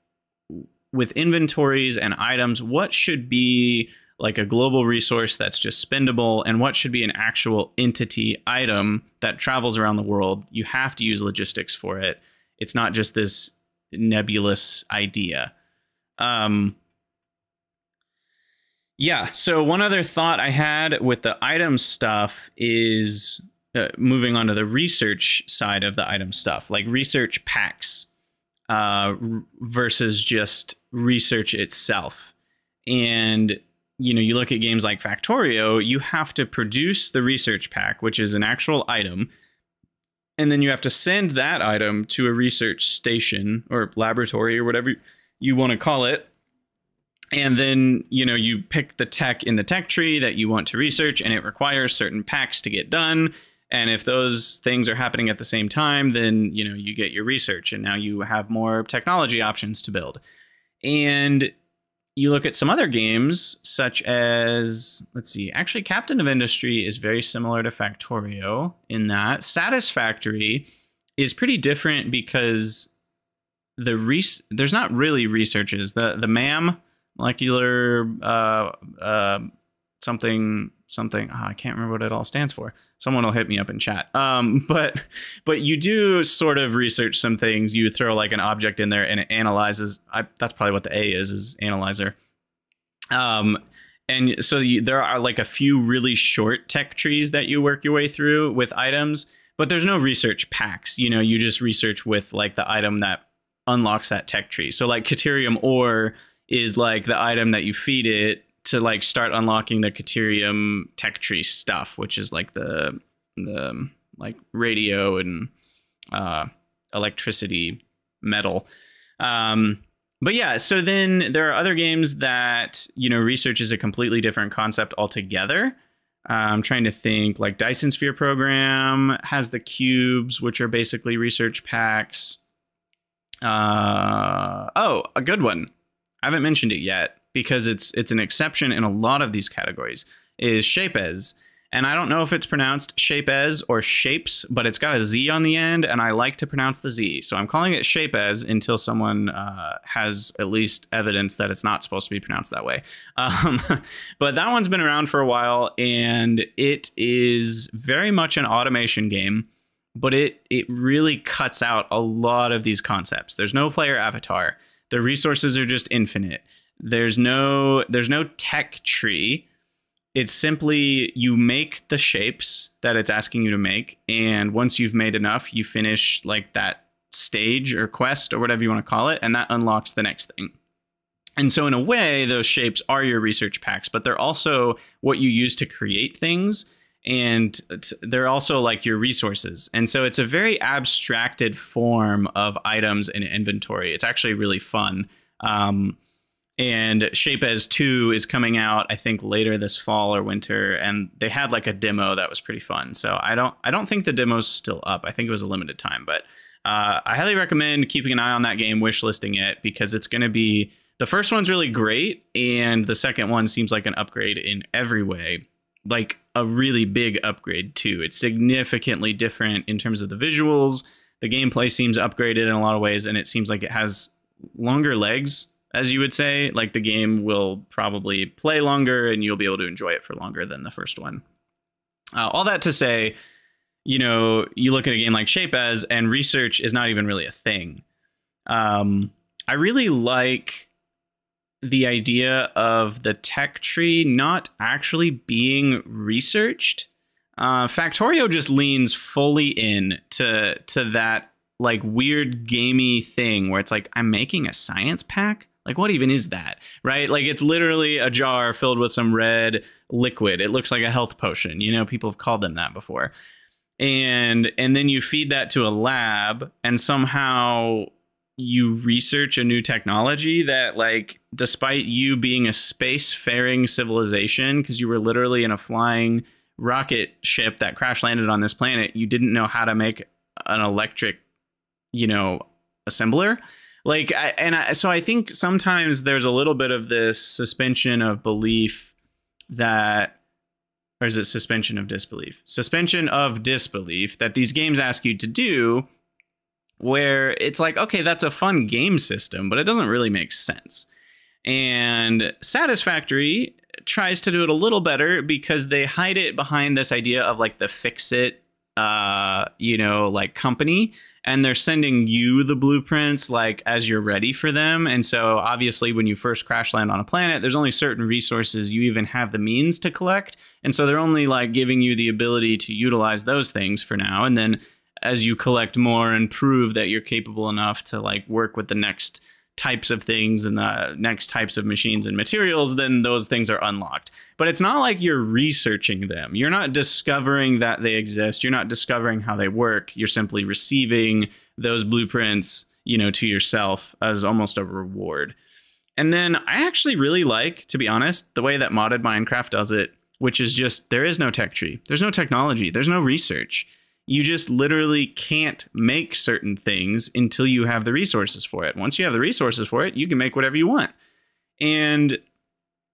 with inventories and items, what should be like a global resource that's just spendable and what should be an actual entity item that travels around the world. You have to use logistics for it. It's not just this nebulous idea. Um, yeah. So one other thought I had with the item stuff is uh, moving on to the research side of the item stuff, like research packs uh, versus just research itself. And you know, you look at games like Factorio, you have to produce the research pack, which is an actual item, and then you have to send that item to a research station or laboratory or whatever you want to call it. And then, you know, you pick the tech in the tech tree that you want to research, and it requires certain packs to get done. And if those things are happening at the same time, then, you know, you get your research, and now you have more technology options to build. And you look at some other games, such as, let's see, actually, Captain of Industry is very similar to Factorio in that Satisfactory is pretty different because the res- there's not really researches. The the MAM molecular uh, uh, something something oh, I can't remember what it all stands for. Someone will hit me up in chat. Um, [LAUGHS] but but you do sort of research some things. You throw like an object in there and it analyzes. I, that's probably what the A is is analyzer. Um, and so you, there are like a few really short tech trees that you work your way through with items, but there's no research packs. You know, you just research with like the item that unlocks that tech tree. So like Caterium ore is like the item that you feed it to like start unlocking the Caterium tech tree stuff, which is like the the like radio and uh, electricity metal. Um, but yeah, so then there are other games that you know research is a completely different concept altogether. Uh, I'm trying to think like Dyson Sphere program has the cubes, which are basically research packs. Uh, oh, a good one. I haven't mentioned it yet because it's it's an exception in a lot of these categories is Shapez. And I don't know if it's pronounced Shapez or Shapes, but it's got a Z on the end, and I like to pronounce the Z. So I'm calling it Shapez until someone uh, has at least evidence that it's not supposed to be pronounced that way. [LAUGHS] Um, but that one's been around for a while, and it is very much an automation game, but it it really cuts out a lot of these concepts. There's no player avatar. The resources are just infinite. There's no there's no tech tree. It's simply you make the shapes that it's asking you to make, and once you've made enough, you finish like that stage or quest or whatever you want to call it, and that unlocks the next thing. And so, in a way, those shapes are your research packs, but they're also what you use to create things. And they're also like your resources. And so, it's a very abstracted form of items in inventory. It's actually really fun. Um, and Shapez 2 is coming out I think later this fall or winter and they had like a demo that was pretty fun. So I don't I don't think the demo's still up. I think it was a limited time, but uh, I highly recommend keeping an eye on that game, wishlisting it because it's going to be the first one's really great and the second one seems like an upgrade in every way. Like a really big upgrade too. It's significantly different in terms of the visuals. The gameplay seems upgraded in a lot of ways and it seems like it has longer legs as you would say. Like the game will probably play longer and you'll be able to enjoy it for longer than the first one. Uh, all that to say, you know, you look at a game like Shapez and research is not even really a thing. Um, I really like the idea of the tech tree not actually being researched. Uh, Factorio just leans fully in to to that like weird gamey thing where it's like I'm making a science pack. Like, what even is that? Right? Like, it's literally a jar filled with some red liquid. It looks like a health potion. You know, people have called them that before. And and then you feed that to a lab, and somehow you research a new technology that like despite you being a space-faring civilization because you were literally in a flying rocket ship that crash landed on this planet, you didn't know how to make an electric, you know, assembler. Like, I, and I, so I think sometimes there's a little bit of this suspension of belief that, or is it suspension of disbelief? Suspension of disbelief that these games ask you to do, where it's like, okay, that's a fun game system, but it doesn't really make sense. And Satisfactory tries to do it a little better because they hide it behind this idea of like the FICSIT uh you know like company and they're sending you the blueprints like as you're ready for them. And so obviously when you first crash land on a planet there's only certain resources you even have the means to collect. And so they're only like giving you the ability to utilize those things for now. And then as you collect more and prove that you're capable enough to like work with the next types of things and the next types of machines and materials, then those things are unlocked. But it's not like you're researching them. You're not discovering that they exist. You're not discovering how they work. You're simply receiving those blueprints, you know, to yourself as almost a reward. And then I actually really like, to be honest, the way that modded Minecraft does it, which is just there is no tech tree. There's no technology. There's no research you just literally can't make certain things until you have the resources for it. Once you have the resources for it, you can make whatever you want. And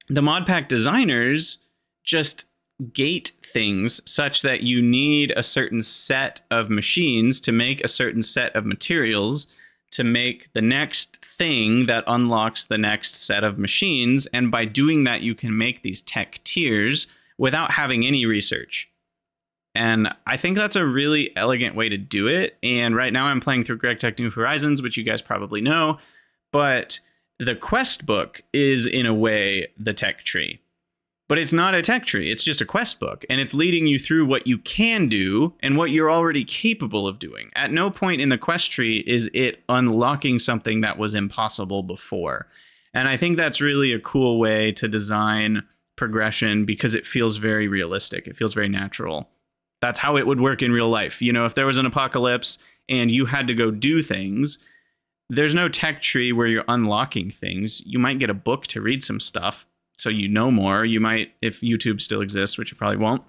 the mod pack designers just gate things such that you need a certain set of machines to make a certain set of materials to make the next thing that unlocks the next set of machines. And by doing that, you can make these tech tiers without having any research. And I think that's a really elegant way to do it. And right now I'm playing through GregTech New Horizons, which you guys probably know. But the quest book is, in a way, the tech tree. But it's not a tech tree, it's just a quest book. And it's leading you through what you can do and what you're already capable of doing. At no point in the quest tree is it unlocking something that was impossible before. And I think that's really a cool way to design progression because it feels very realistic, it feels very natural that's how it would work in real life. You know, if there was an apocalypse and you had to go do things, there's no tech tree where you're unlocking things. You might get a book to read some stuff so you know more. You might, if YouTube still exists, which it probably won't,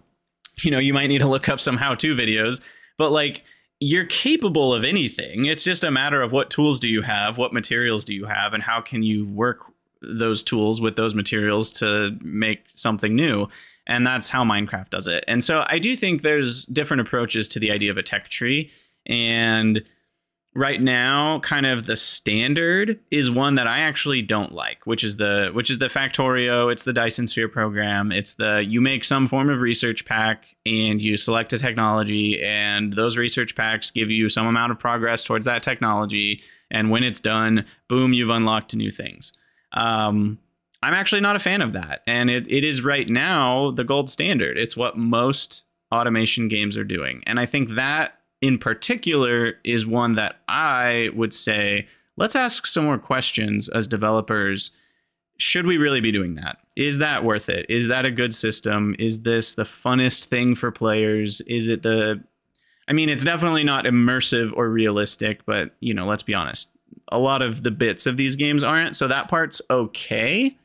you know, you might need to look up some how to videos. But like, you're capable of anything. It's just a matter of what tools do you have, what materials do you have, and how can you work those tools with those materials to make something new and that's how Minecraft does it. And so I do think there's different approaches to the idea of a tech tree and right now kind of the standard is one that I actually don't like, which is the which is the Factorio, it's the Dyson Sphere program. It's the you make some form of research pack and you select a technology and those research packs give you some amount of progress towards that technology and when it's done, boom, you've unlocked new things. Um, I'm actually not a fan of that. And it, it is right now the gold standard. It's what most automation games are doing. And I think that in particular is one that I would say let's ask some more questions as developers. Should we really be doing that? Is that worth it? Is that a good system? Is this the funnest thing for players? Is it the I mean, it's definitely not immersive or realistic, but you know, let's be honest. A lot of the bits of these games aren't, so that part's okay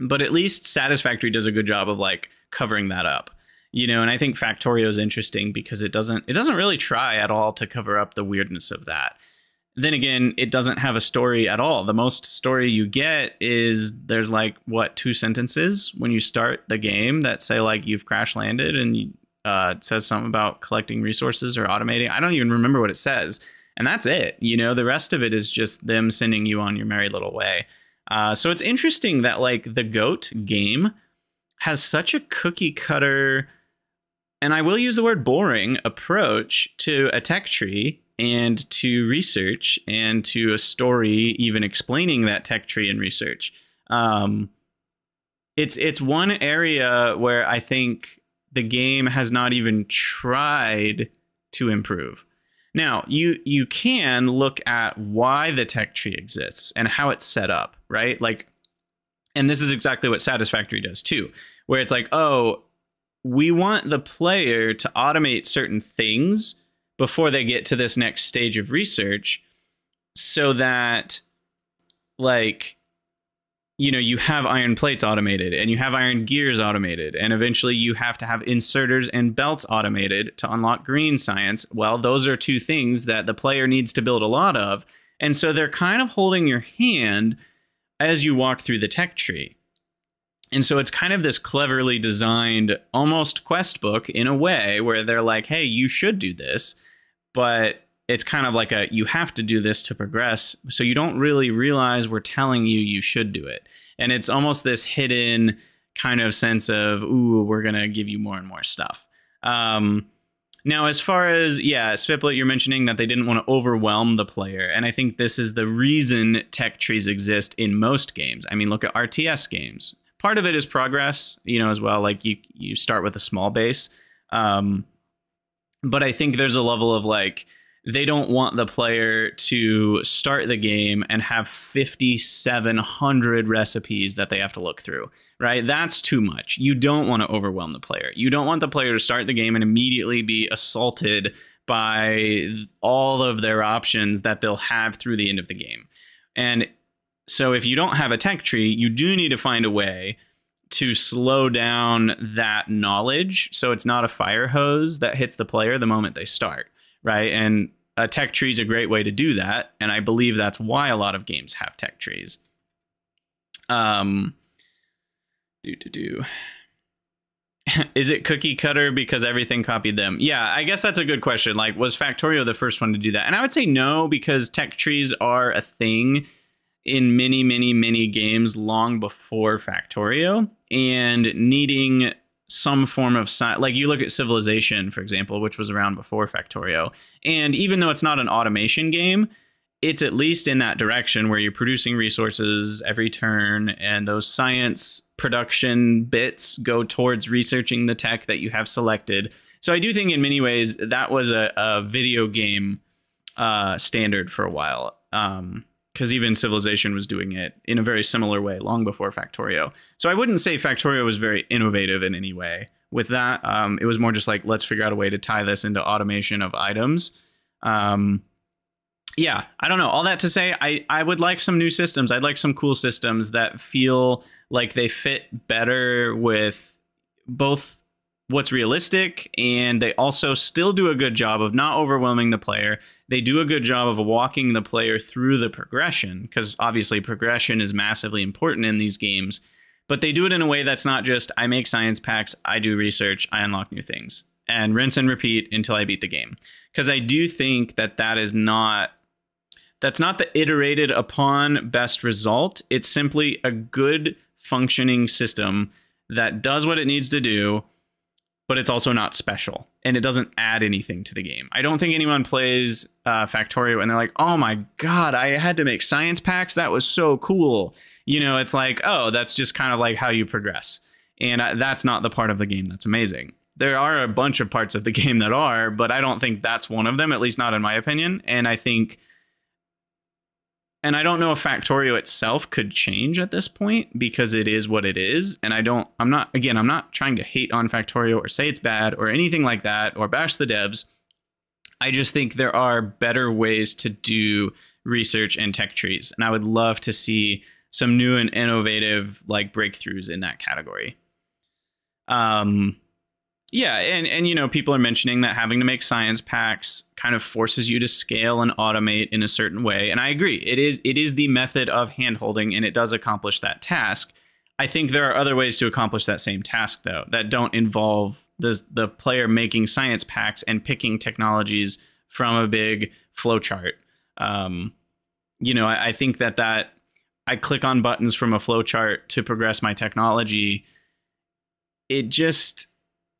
but at least Satisfactory does a good job of like covering that up. You know, and I think Factorio is interesting because it doesn't it doesn't really try at all to cover up the weirdness of that. Then again, it doesn't have a story at all. The most story you get is there's like what two sentences when you start the game that say like you've crash landed and uh, it says something about collecting resources or automating. I don't even remember what it says, and that's it. You know, the rest of it is just them sending you on your merry little way. Uh, so it's interesting that like the goat game has such a cookie cutter and I will use the word boring approach to a tech tree and to research and to a story even explaining that tech tree and research. Um, it's it's one area where I think the game has not even tried to improve. Now, you you can look at why the tech tree exists and how it's set up, right? Like and this is exactly what Satisfactory does too, where it's like, "Oh, we want the player to automate certain things before they get to this next stage of research." so that like you know you have iron plates automated and you have iron gears automated and eventually you have to have inserters and belts automated to unlock green science. Well those are two things that the player needs to build a lot of and so they're kind of holding your hand as you walk through the tech tree. And so it's kind of this cleverly designed almost quest book in a way where they're like hey you should do this but it's kind of like a you have to do this to progress. So you don't really realize we're telling you you should do it. And it's almost this hidden kind of sense of ooh we're gonna give you more and more stuff. Um, now as far as yeah Swiplet, you're mentioning that they didn't want to overwhelm the player. And i think this is the reason tech trees exist in most games. I mean look at rts games. Part of it is progress you know as well. Like you you start with a small base. Um, but i think there's a level of like they don't want the player to start the game and have 5700 recipes that they have to look through right? That's too much. You don't want to overwhelm the player. You don't want the player to start the game and immediately be assaulted by all of their options that they'll have through the end of the game. And so if you don't have a tech tree you do need to find a way to slow down that knowledge so it's not a fire hose that hits the player the moment they start right? And a tech tree is a great way to do that, and I believe that's why a lot of games have tech trees. Um, do do do. [LAUGHS] is it cookie cutter because everything copied them? Yeah, I guess that's a good question. Like, was Factorio the first one to do that? And I would say no, because tech trees are a thing in many, many, many games long before Factorio, and needing some form of science. Like you look at Civilization, for example, which was around before Factorio, and even though it's not an automation game, it's at least in that direction where you're producing resources every turn, and those science production bits go towards researching the tech that you have selected. So I do think, in many ways, that was a, a video game uh, standard for a while. Um, because even Civilization was doing it in a very similar way long before Factorio. So I wouldn't say Factorio was very innovative in any way with that. Um, it was more just like, let's figure out a way to tie this into automation of items. Um, yeah, I don't know. All that to say, I, I would like some new systems. I'd like some cool systems that feel like they fit better with both what's realistic and they also still do a good job of not overwhelming the player. They do a good job of walking the player through the progression because obviously progression is massively important in these games but they do it in a way that's not just i make science packs i do research i unlock new things and rinse and repeat until i beat the game. Because i do think that that is not that's not the iterated upon best result. It's simply a good functioning system that does what it needs to do but it's also not special and it doesn't add anything to the game. I don't think anyone plays uh, Factorio and they're like, oh my God, I had to make science packs. That was so cool. You know, it's like, oh, that's just kind of like how you progress. And uh, that's not the part of the game that's amazing. There are a bunch of parts of the [LAUGHS] game that are, but I don't think that's one of them, at least not in my opinion. And I think and I don't know if Factorio itself could change at this point because it is what it is. And I don't, I'm not, again, I'm not trying to hate on Factorio or say it's bad or anything like that or bash the devs. I just think there are better ways to do research and tech trees. And I would love to see some new and innovative like breakthroughs in that category. Um, yeah, and and you know, people are mentioning that having to make science packs kind of forces you to scale and automate in a certain way, and I agree. It is it is the method of handholding, and it does accomplish that task. I think there are other ways to accomplish that same task, though, that don't involve the the player making science packs and picking technologies from a big flowchart. Um, you know, I, I think that that I click on buttons from a flowchart to progress my technology. It just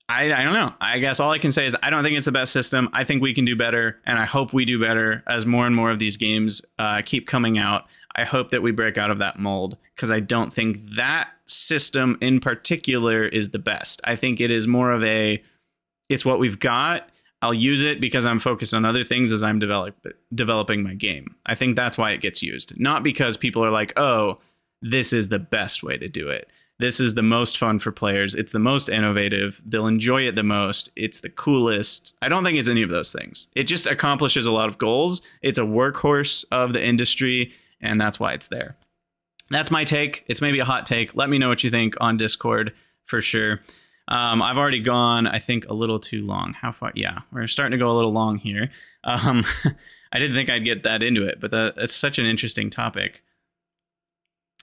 I, I don't know. I guess all I can say is I don't think it's the best system. I think we can do better, and I hope we do better as more and more of these games uh, keep coming out. I hope that we break out of that mold because I don't think that system in particular is the best. I think it is more of a, it's what we've got. I'll use it because I'm focused on other things as I'm develop, developing my game. I think that's why it gets used, not because people are like, oh, this is the best way to do it this is the most fun for players. It's the most innovative. They'll enjoy it the most. It's the coolest. I don't think it's any of those things. It just accomplishes a lot of goals. It's a workhorse of the industry, and that's why it's there. That's my take. It's maybe a hot take. Let me know what you think on Discord for sure. Um, I've already gone, I think, a little too long. How far? Yeah, we're starting to go a little long here. Um, [LAUGHS] I didn't think I'd get that into it, but that, that's such an interesting topic.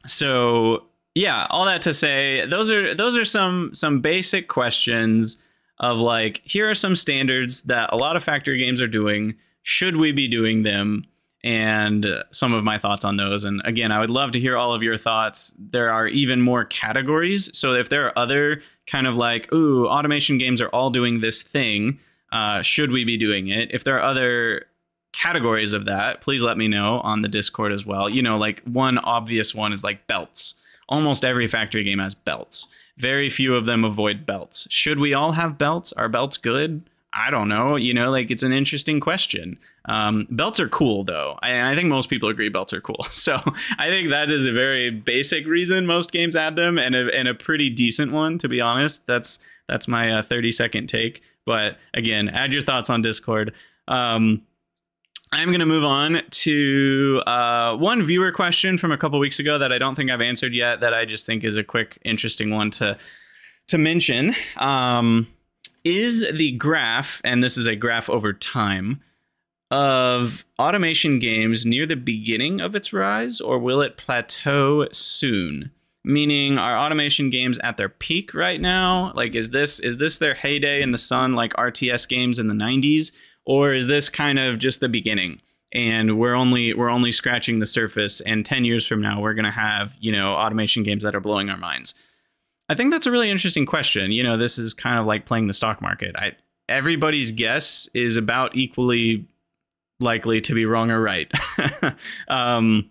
So yeah, all that to say, those are those are some some basic questions of like, here are some standards that a lot of factory games are doing. Should we be doing them? And some of my thoughts on those. And again, I would love to hear all of your thoughts. There are even more categories. So if there are other kind of like, ooh, automation games are all doing this thing, uh, should we be doing it? If there are other categories of that, please let me know on the Discord as well. You know, like one obvious one is like belts. Almost every factory game has belts. Very few of them avoid belts. Should we all have belts? Are belts good? I don't know. You know, like it's an interesting question. Um, belts are cool, though. I, I, think most people agree belts are cool. [LAUGHS] So I think that is a very basic reason most games add them, and a, and a pretty decent one, to be honest. That's that's my uh, 30 second take. But again, add your thoughts on Discord. Um, I'm going to move on to uh, one viewer question from a couple weeks ago that I don't think I've answered yet. That I just think is a quick, interesting one to to mention. Um, is the graph, and this is a graph over time, of automation games near the beginning of its rise, or will it plateau soon? Meaning, are automation games at their peak right now? Like, is this is this their heyday in the sun, like RTS games in the '90s, or is this kind of just the beginning? And we're only we're only scratching the surface. And ten years from now, we're gonna have you know automation games that are blowing our minds. I think that's a really interesting question. You know, this is kind of like playing the stock market. I everybody's guess is about equally likely to be wrong or right. [LAUGHS] um,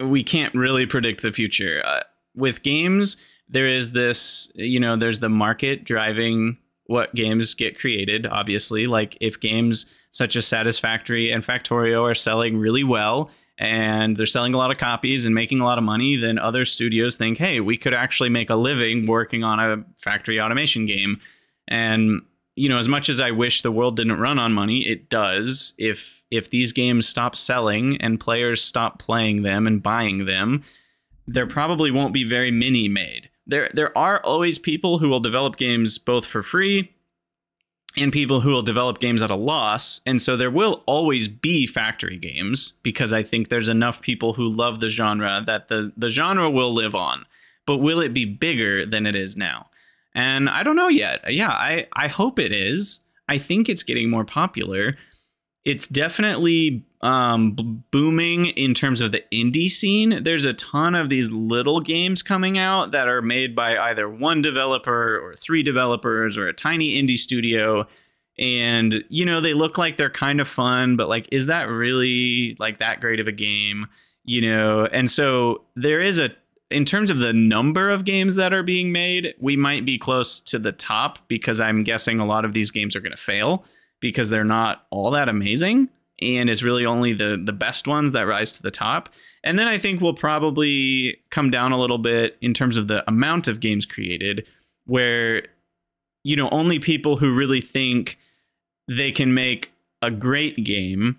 we can't really predict the future. Uh, with games, there is this, you know, there's the market driving what games get created, obviously. Like if games such as Satisfactory and Factorio are selling really well, and they're selling a lot of copies and making a lot of money, then other studios think, hey, we could actually make a living working on a factory automation game. And you know, as much as I wish the world didn't run on money, it does. If if these games stop selling and players stop playing them and buying them, there probably won't be very many made. There there are always people who will develop games both for free and people who will develop games at a loss. And so there will always be factory games because I think there's enough people who love the genre that the, the genre will live on. But will it be bigger than it is now? And I don't know yet. Yeah, I, I hope it is. I think it's getting more popular. It's definitely um, booming in terms of the indie scene. There's a ton of these little games coming out that are made by either one developer or three developers or a tiny indie studio. And, you know, they look like they're kind of fun, but like, is that really like that great of a game? You know, and so there is a, in terms of the number of games that are being made, we might be close to the top because I'm guessing a lot of these games are going to fail because they're not all that amazing and it's really only the the best ones that rise to the top. And then I think we'll probably come down a little bit in terms of the amount of games created, where you know only people who really think they can make a great game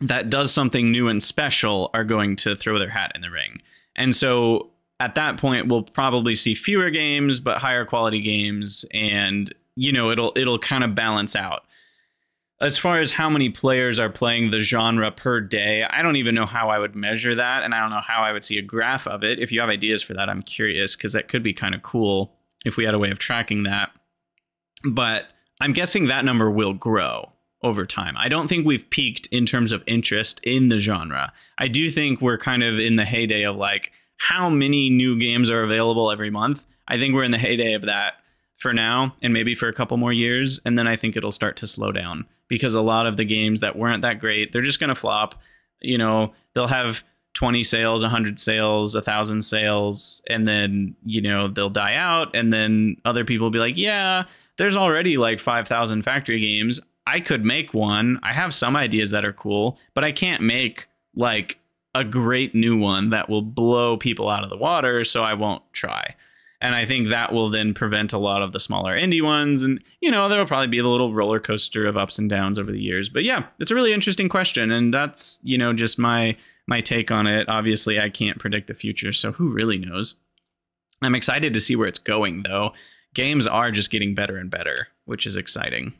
that does something new and special are going to throw their hat in the ring. And so at that point we'll probably see fewer games but higher quality games and you know it'll it'll kind of balance out as far as how many players are playing the genre per day, I don't even know how I would measure that, and I don't know how I would see a graph of it. If you have ideas for that, I'm curious because that could be kind of cool if we had a way of tracking that. But I'm guessing that number will grow over time. I don't think we've peaked in terms of interest in the genre. I do think we're kind of in the heyday of like how many new games are available every month. I think we're in the heyday of that for now and maybe for a couple more years and then I think it'll start to slow down because a lot of the games that weren't that great, they're just going to flop. You know, they'll have 20 sales, 100 sales, 1,000 sales, and then, you know, they'll die out. And then other people will be like, yeah, there's already like 5,000 factory games. I could make one. I have some ideas that are cool, but I can't make like a great new one that will blow people out of the water, so I won't try. And I think that will then prevent a lot of the smaller indie ones. And, you know, there will probably be the little roller coaster of ups and downs over the years. But yeah, it's a really interesting question. And that's, you know, just my my take on it. Obviously, I can't predict the future, so who really knows? I'm excited to see where it's going, though. Games are just getting better and better, which is exciting.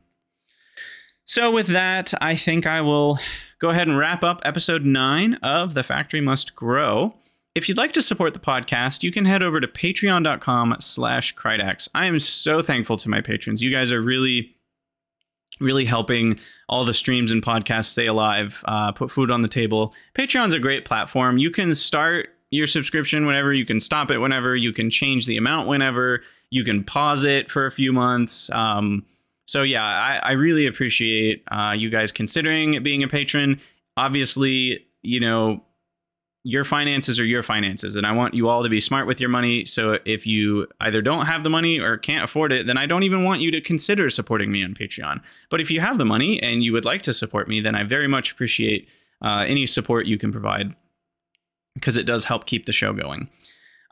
So, with that, I think I will go ahead and wrap up episode nine of The Factory Must Grow. If you'd like to support the podcast, you can head over to patreon.com slash Krydax. I am so thankful to my patrons. You guys are really, really helping all the streams and podcasts stay alive, uh, put food on the table. Patreon's a great platform. You can start your subscription whenever, you can stop it whenever, you can change the amount whenever, you can pause it for a few months. Um, so yeah, I, I really appreciate uh, you guys considering being a patron. Obviously, you know, your finances are your finances and i want you all to be smart with your money. So if you either don't have the money or can't afford it then i don't even want you to consider supporting me on patreon. But if you have the money and you would like to support me then i very much appreciate uh, any support you can provide because it does help keep the show going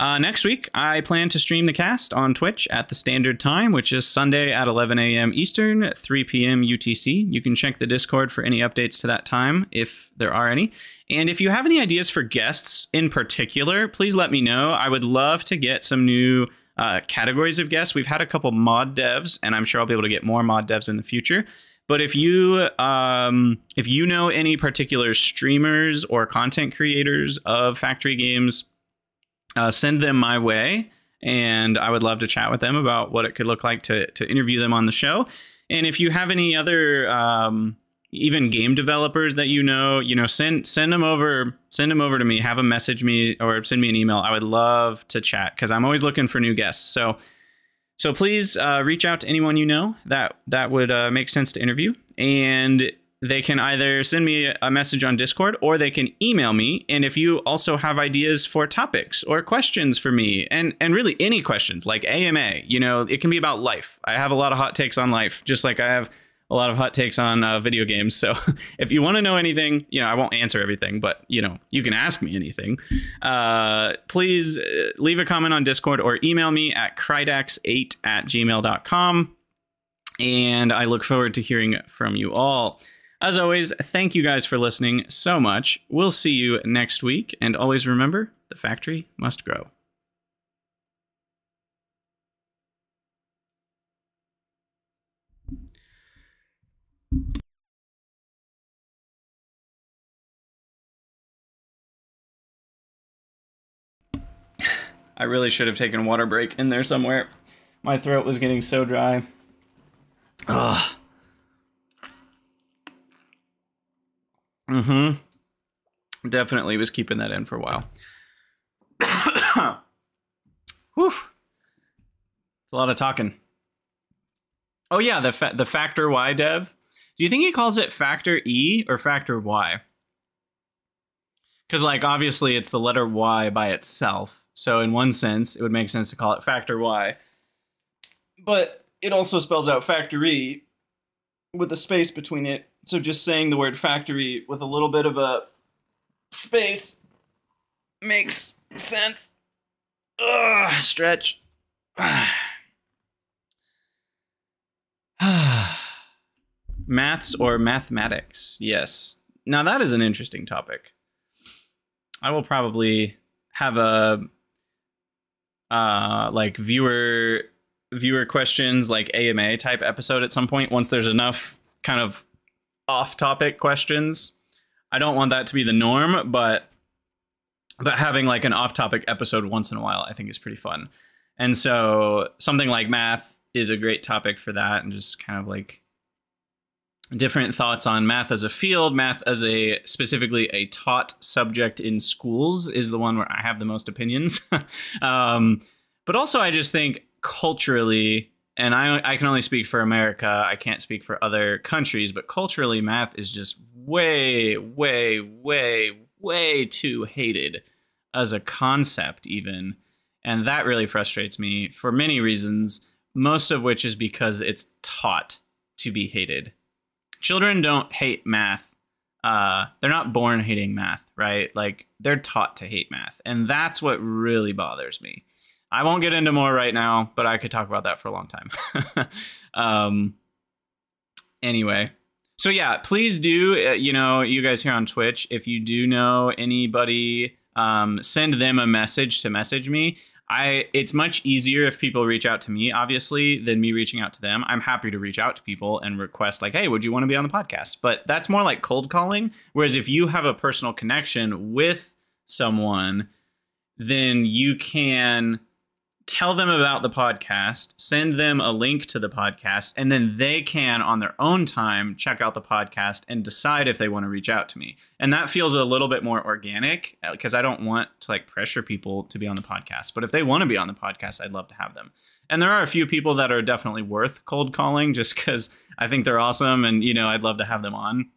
uh, next week, I plan to stream the cast on Twitch at the standard time, which is Sunday at 11 a.m. Eastern, 3 p.m. UTC. You can check the Discord for any updates to that time if there are any. And if you have any ideas for guests in particular, please let me know. I would love to get some new uh, categories of guests. We've had a couple mod devs, and I'm sure I'll be able to get more mod devs in the future. But if you um, if you know any particular streamers or content creators of factory games uh, send them my way. And I would love to chat with them about what it could look like to, to interview them on the show. And if you have any other, um, even game developers that you know, you know, send send them over, send them over to me. Have them message me or send me an email. I would love to chat because I'm always looking for new guests. So, so please uh, reach out to anyone you know that that would uh, make sense to interview. And they can either send me a message on Discord or they can email me. And if you also have ideas for topics or questions for me, and and really any questions like AMA, you know, it can be about life. I have a lot of hot takes on life, just like I have a lot of hot takes on uh, video games. So [LAUGHS] if you want to know anything, you know, I won't answer everything, but you know, you can ask me anything. Uh, please uh, leave a comment on Discord or email me at krydax8 at gmail.com. And I look forward to hearing from you all. As always, thank you guys for listening so much. We'll see you next week, and always remember the factory must grow. I really should have taken a water break in there somewhere. My throat was getting so dry. Ugh. Mm-hmm. Definitely was keeping that in for a while. [COUGHS] Whew. It's a lot of talking. Oh yeah, the fa- the factor Y dev. Do you think he calls it factor E or factor Y? Because like obviously it's the letter Y by itself. So in one sense, it would make sense to call it factor Y. But it also spells out factory with a space between it so just saying the word factory with a little bit of a space makes sense. Ugh, stretch. [SIGHS] Maths or mathematics? Yes. Now that is an interesting topic. I will probably have a uh like viewer viewer questions like AMA type episode at some point once there's enough kind of off topic questions. I don't want that to be the norm, but but having like an off topic episode once in a while I think is pretty fun. And so something like math is a great topic for that and just kind of like different thoughts on math as a field, math as a specifically a taught subject in schools is the one where I have the most opinions. [LAUGHS] um, but also I just think culturally and I, I can only speak for America. I can't speak for other countries, but culturally, math is just way, way, way, way too hated as a concept, even. And that really frustrates me for many reasons, most of which is because it's taught to be hated. Children don't hate math uh, they're not born hating math, right? Like they're taught to hate math, and that's what really bothers me. I won't get into more right now, but I could talk about that for a long time. [LAUGHS] um, anyway, so yeah, please do. Uh, you know, you guys here on Twitch, if you do know anybody, um, send them a message to message me. I it's much easier if people reach out to me, obviously, than me reaching out to them. I'm happy to reach out to people and request like, "Hey, would you want to be on the podcast?" But that's more like cold calling. Whereas if you have a personal connection with someone, then you can tell them about the podcast, send them a link to the podcast, and then they can, on their own time, check out the podcast and decide if they want to reach out to me. And that feels a little bit more organic uh, because I don't want to like pressure people to be on the podcast. But if they want to be on the podcast, I'd love to have them. And there are a few people that are definitely worth cold calling just because I think they're awesome and, you know, I'd love to have them on.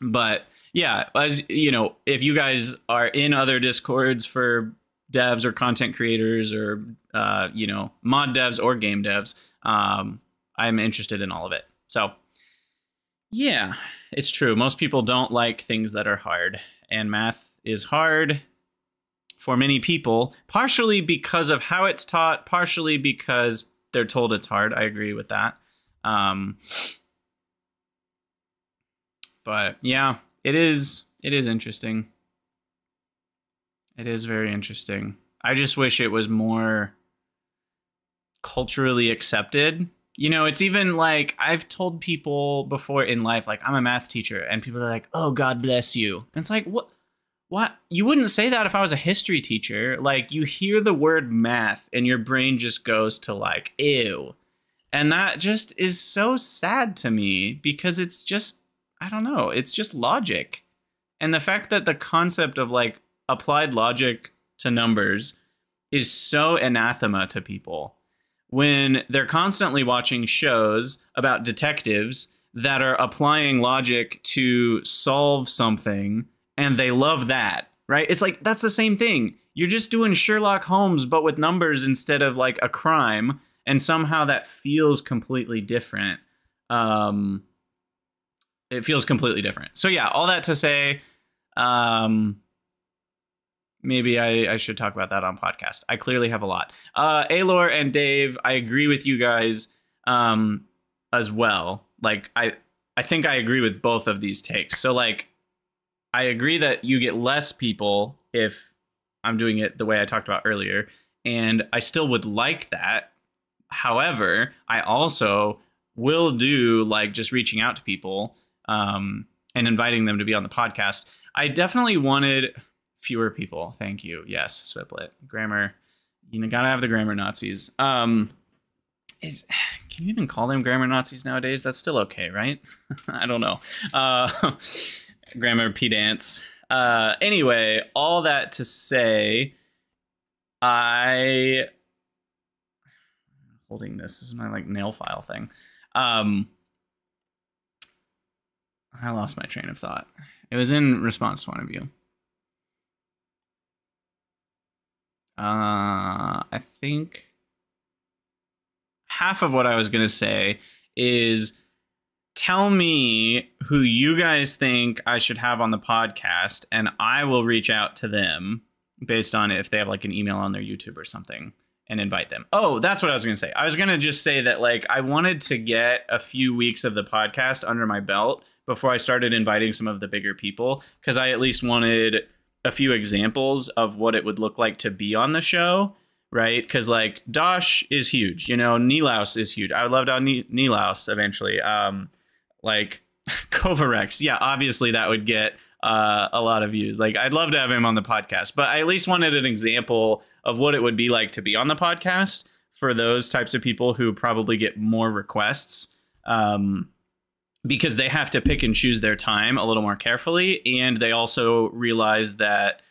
But yeah, as you know, if you guys are in other discords for devs or content creators or uh, you know mod devs or game devs. Um, I'm interested in all of it. So yeah, it's true. Most people don't like things that are hard, and math is hard for many people, partially because of how it's taught, partially because they're told it's hard. I agree with that. Um, but yeah, it is. It is interesting. It is very interesting. I just wish it was more culturally accepted. You know, it's even like I've told people before in life, like I'm a math teacher, and people are like, "Oh, God bless you." And it's like, what? What? You wouldn't say that if I was a history teacher. Like, you hear the word math, and your brain just goes to like, "Ew," and that just is so sad to me because it's just, I don't know, it's just logic, and the fact that the concept of like applied logic to numbers is so anathema to people when they're constantly watching shows about detectives that are applying logic to solve something and they love that, right? It's like that's the same thing. You're just doing Sherlock Holmes but with numbers instead of like a crime and somehow that feels completely different. Um it feels completely different. So yeah, all that to say um maybe I, I, should talk about that on podcast. I clearly have a lot. Uh, Alor and Dave, I agree with you guys um, as well. Like I, I think I agree with both of these takes. So like, I agree that you get less people if I'm doing it the way I talked about earlier, and I still would like that. However, I also will do like just reaching out to people um, and inviting them to be on the podcast. I definitely wanted fewer people. Thank you. Yes, Swiplet. Grammar. You gotta have the grammar Nazis. Um, is can you even call them grammar Nazis nowadays? That's still okay, right? [LAUGHS] I don't know. Uh, [LAUGHS] grammar pedants. Uh, anyway, all that to say, I holding this. This is my like nail file thing. Um, I lost my train of thought. It was in response to one of you. Uh, I think half of what I was going to say is tell me who you guys think I should have on the podcast, and I will reach out to them based on if they have like an email on their YouTube or something and invite them. Oh, that's what I was going to say. I was going to just say that like I wanted to get a few weeks of the podcast under my belt before I started inviting some of the bigger people because I at least wanted a few examples of what it would look like to be on the show, right? Because like Dosh is huge, you know, Nilaus is huge. I would love to have Nilaus eventually. Um, like [LAUGHS] Kovarex, yeah, obviously that would get uh, a lot of views. Like I'd love to have him on the podcast, but I at least wanted an example of what it would be like to be on the podcast for those types of people who probably get more requests. Um, because they have to pick and choose their time a little more carefully and they also realize that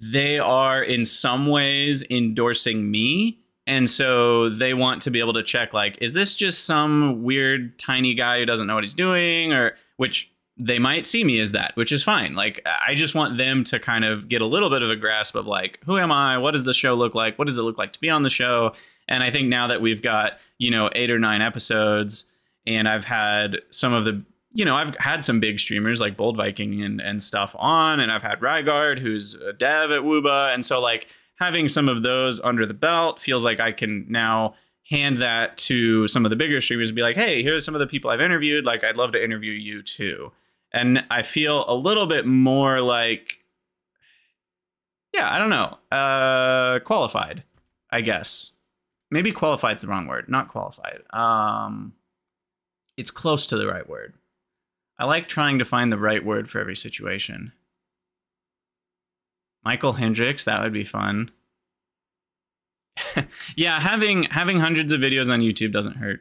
they are in some ways endorsing me and so they want to be able to check like is this just some weird tiny guy who doesn't know what he's doing? Or which they might see me as that which is fine. Like i just want them to kind of get a little bit of a grasp of like who am i? What does the show look like? What does it look like to be on the show? And i think now that we've got you know eight or nine episodes and I've had some of the you know, I've had some big streamers like Bold Viking and, and stuff on, and I've had Raiguard, who's a dev at Wube, And so, like, having some of those under the belt feels like I can now hand that to some of the bigger streamers and be like, hey, here's some of the people I've interviewed. Like, I'd love to interview you too. And I feel a little bit more like, yeah, I don't know, uh, qualified, I guess. Maybe qualified's the wrong word, not qualified. Um, it's close to the right word. I like trying to find the right word for every situation. Michael Hendricks, that would be fun. [LAUGHS] yeah, having having hundreds of videos on YouTube doesn't hurt.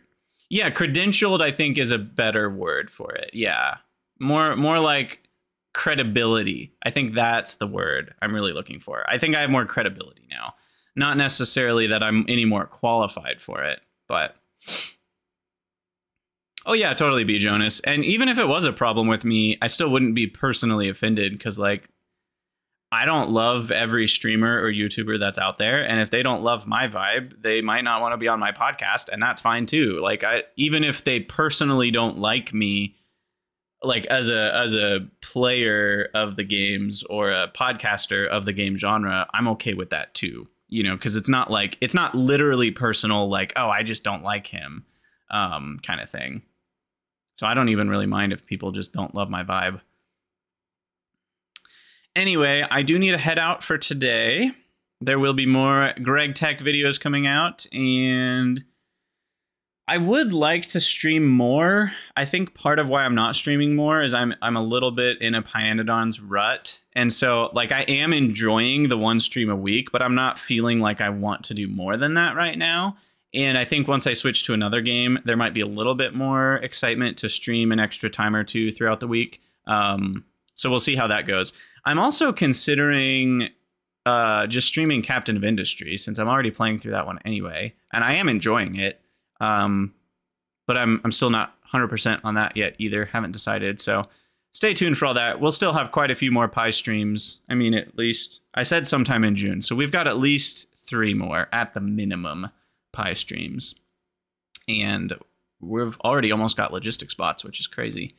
Yeah, credentialed I think is a better word for it. Yeah. More more like credibility. I think that's the word I'm really looking for. I think I have more credibility now. Not necessarily that I'm any more qualified for it, but Oh yeah, totally B Jonas. And even if it was a problem with me, I still wouldn't be personally offended because like I don't love every streamer or YouTuber that's out there, and if they don't love my vibe, they might not want to be on my podcast, and that's fine too. Like I even if they personally don't like me like as a as a player of the games or a podcaster of the game genre, I'm okay with that too. You know, because it's not like it's not literally personal like, oh, I just don't like him um kind of thing. So I don't even really mind if people just don't love my vibe. Anyway, I do need to head out for today. There will be more GregTech videos coming out, and I would like to stream more. I think part of why I'm not streaming more is I'm I'm a little bit in a Pyanodon's rut. And so like I am enjoying the one stream a week, but I'm not feeling like I want to do more than that right now. And I think once I switch to another game, there might be a little bit more excitement to stream an extra time or two throughout the week. Um, so we'll see how that goes. I'm also considering uh, just streaming Captain of Industry since I'm already playing through that one anyway, and I am enjoying it. Um, but I'm I'm still not 100% on that yet either. Haven't decided. So stay tuned for all that. We'll still have quite a few more Py streams. I mean, at least I said sometime in June, so we've got at least three more at the minimum. Py streams. And we've already almost got logistic spots, which is crazy.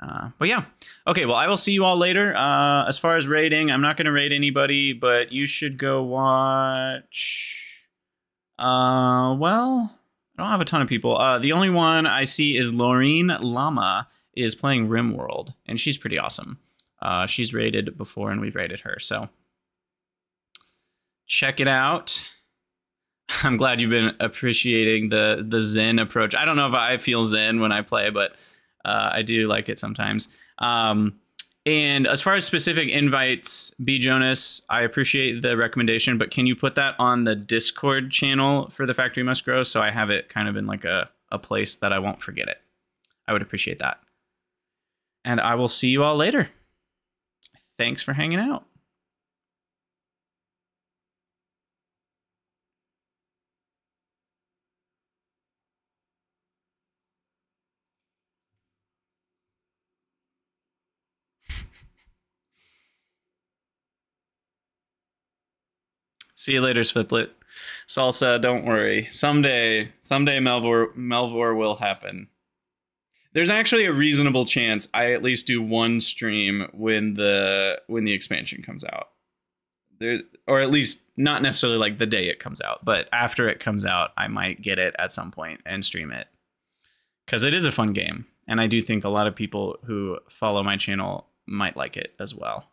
Uh, but yeah. Okay, well, I will see you all later. Uh, as far as rating, I'm not going to rate anybody, but you should go watch. Uh, well, I don't have a ton of people. Uh, the only one I see is Laureen Lama is playing RimWorld, and she's pretty awesome. Uh, she's rated before, and we've rated her, so check it out. [LAUGHS] I'm glad you've been appreciating the the Zen approach. I don't know if I feel Zen when I play, but uh, I do like it sometimes. Um, and as far as specific invites, B Jonas, I appreciate the recommendation, but can you put that on the Discord channel for the Factory Must Grow so I have it kind of in like a, a place that I won't forget it? I would appreciate that. And I will see you all later. Thanks for hanging out. See you later, Swiplet. Salsa, don't worry. Someday, someday Melvor Melvor will happen. There's actually a reasonable chance I at least do one stream when the when the expansion comes out. There or at least not necessarily like the day it comes out, but after it comes out, I might get it at some point and stream it. Cuz it is a fun game, and I do think a lot of people who follow my channel might like it as well.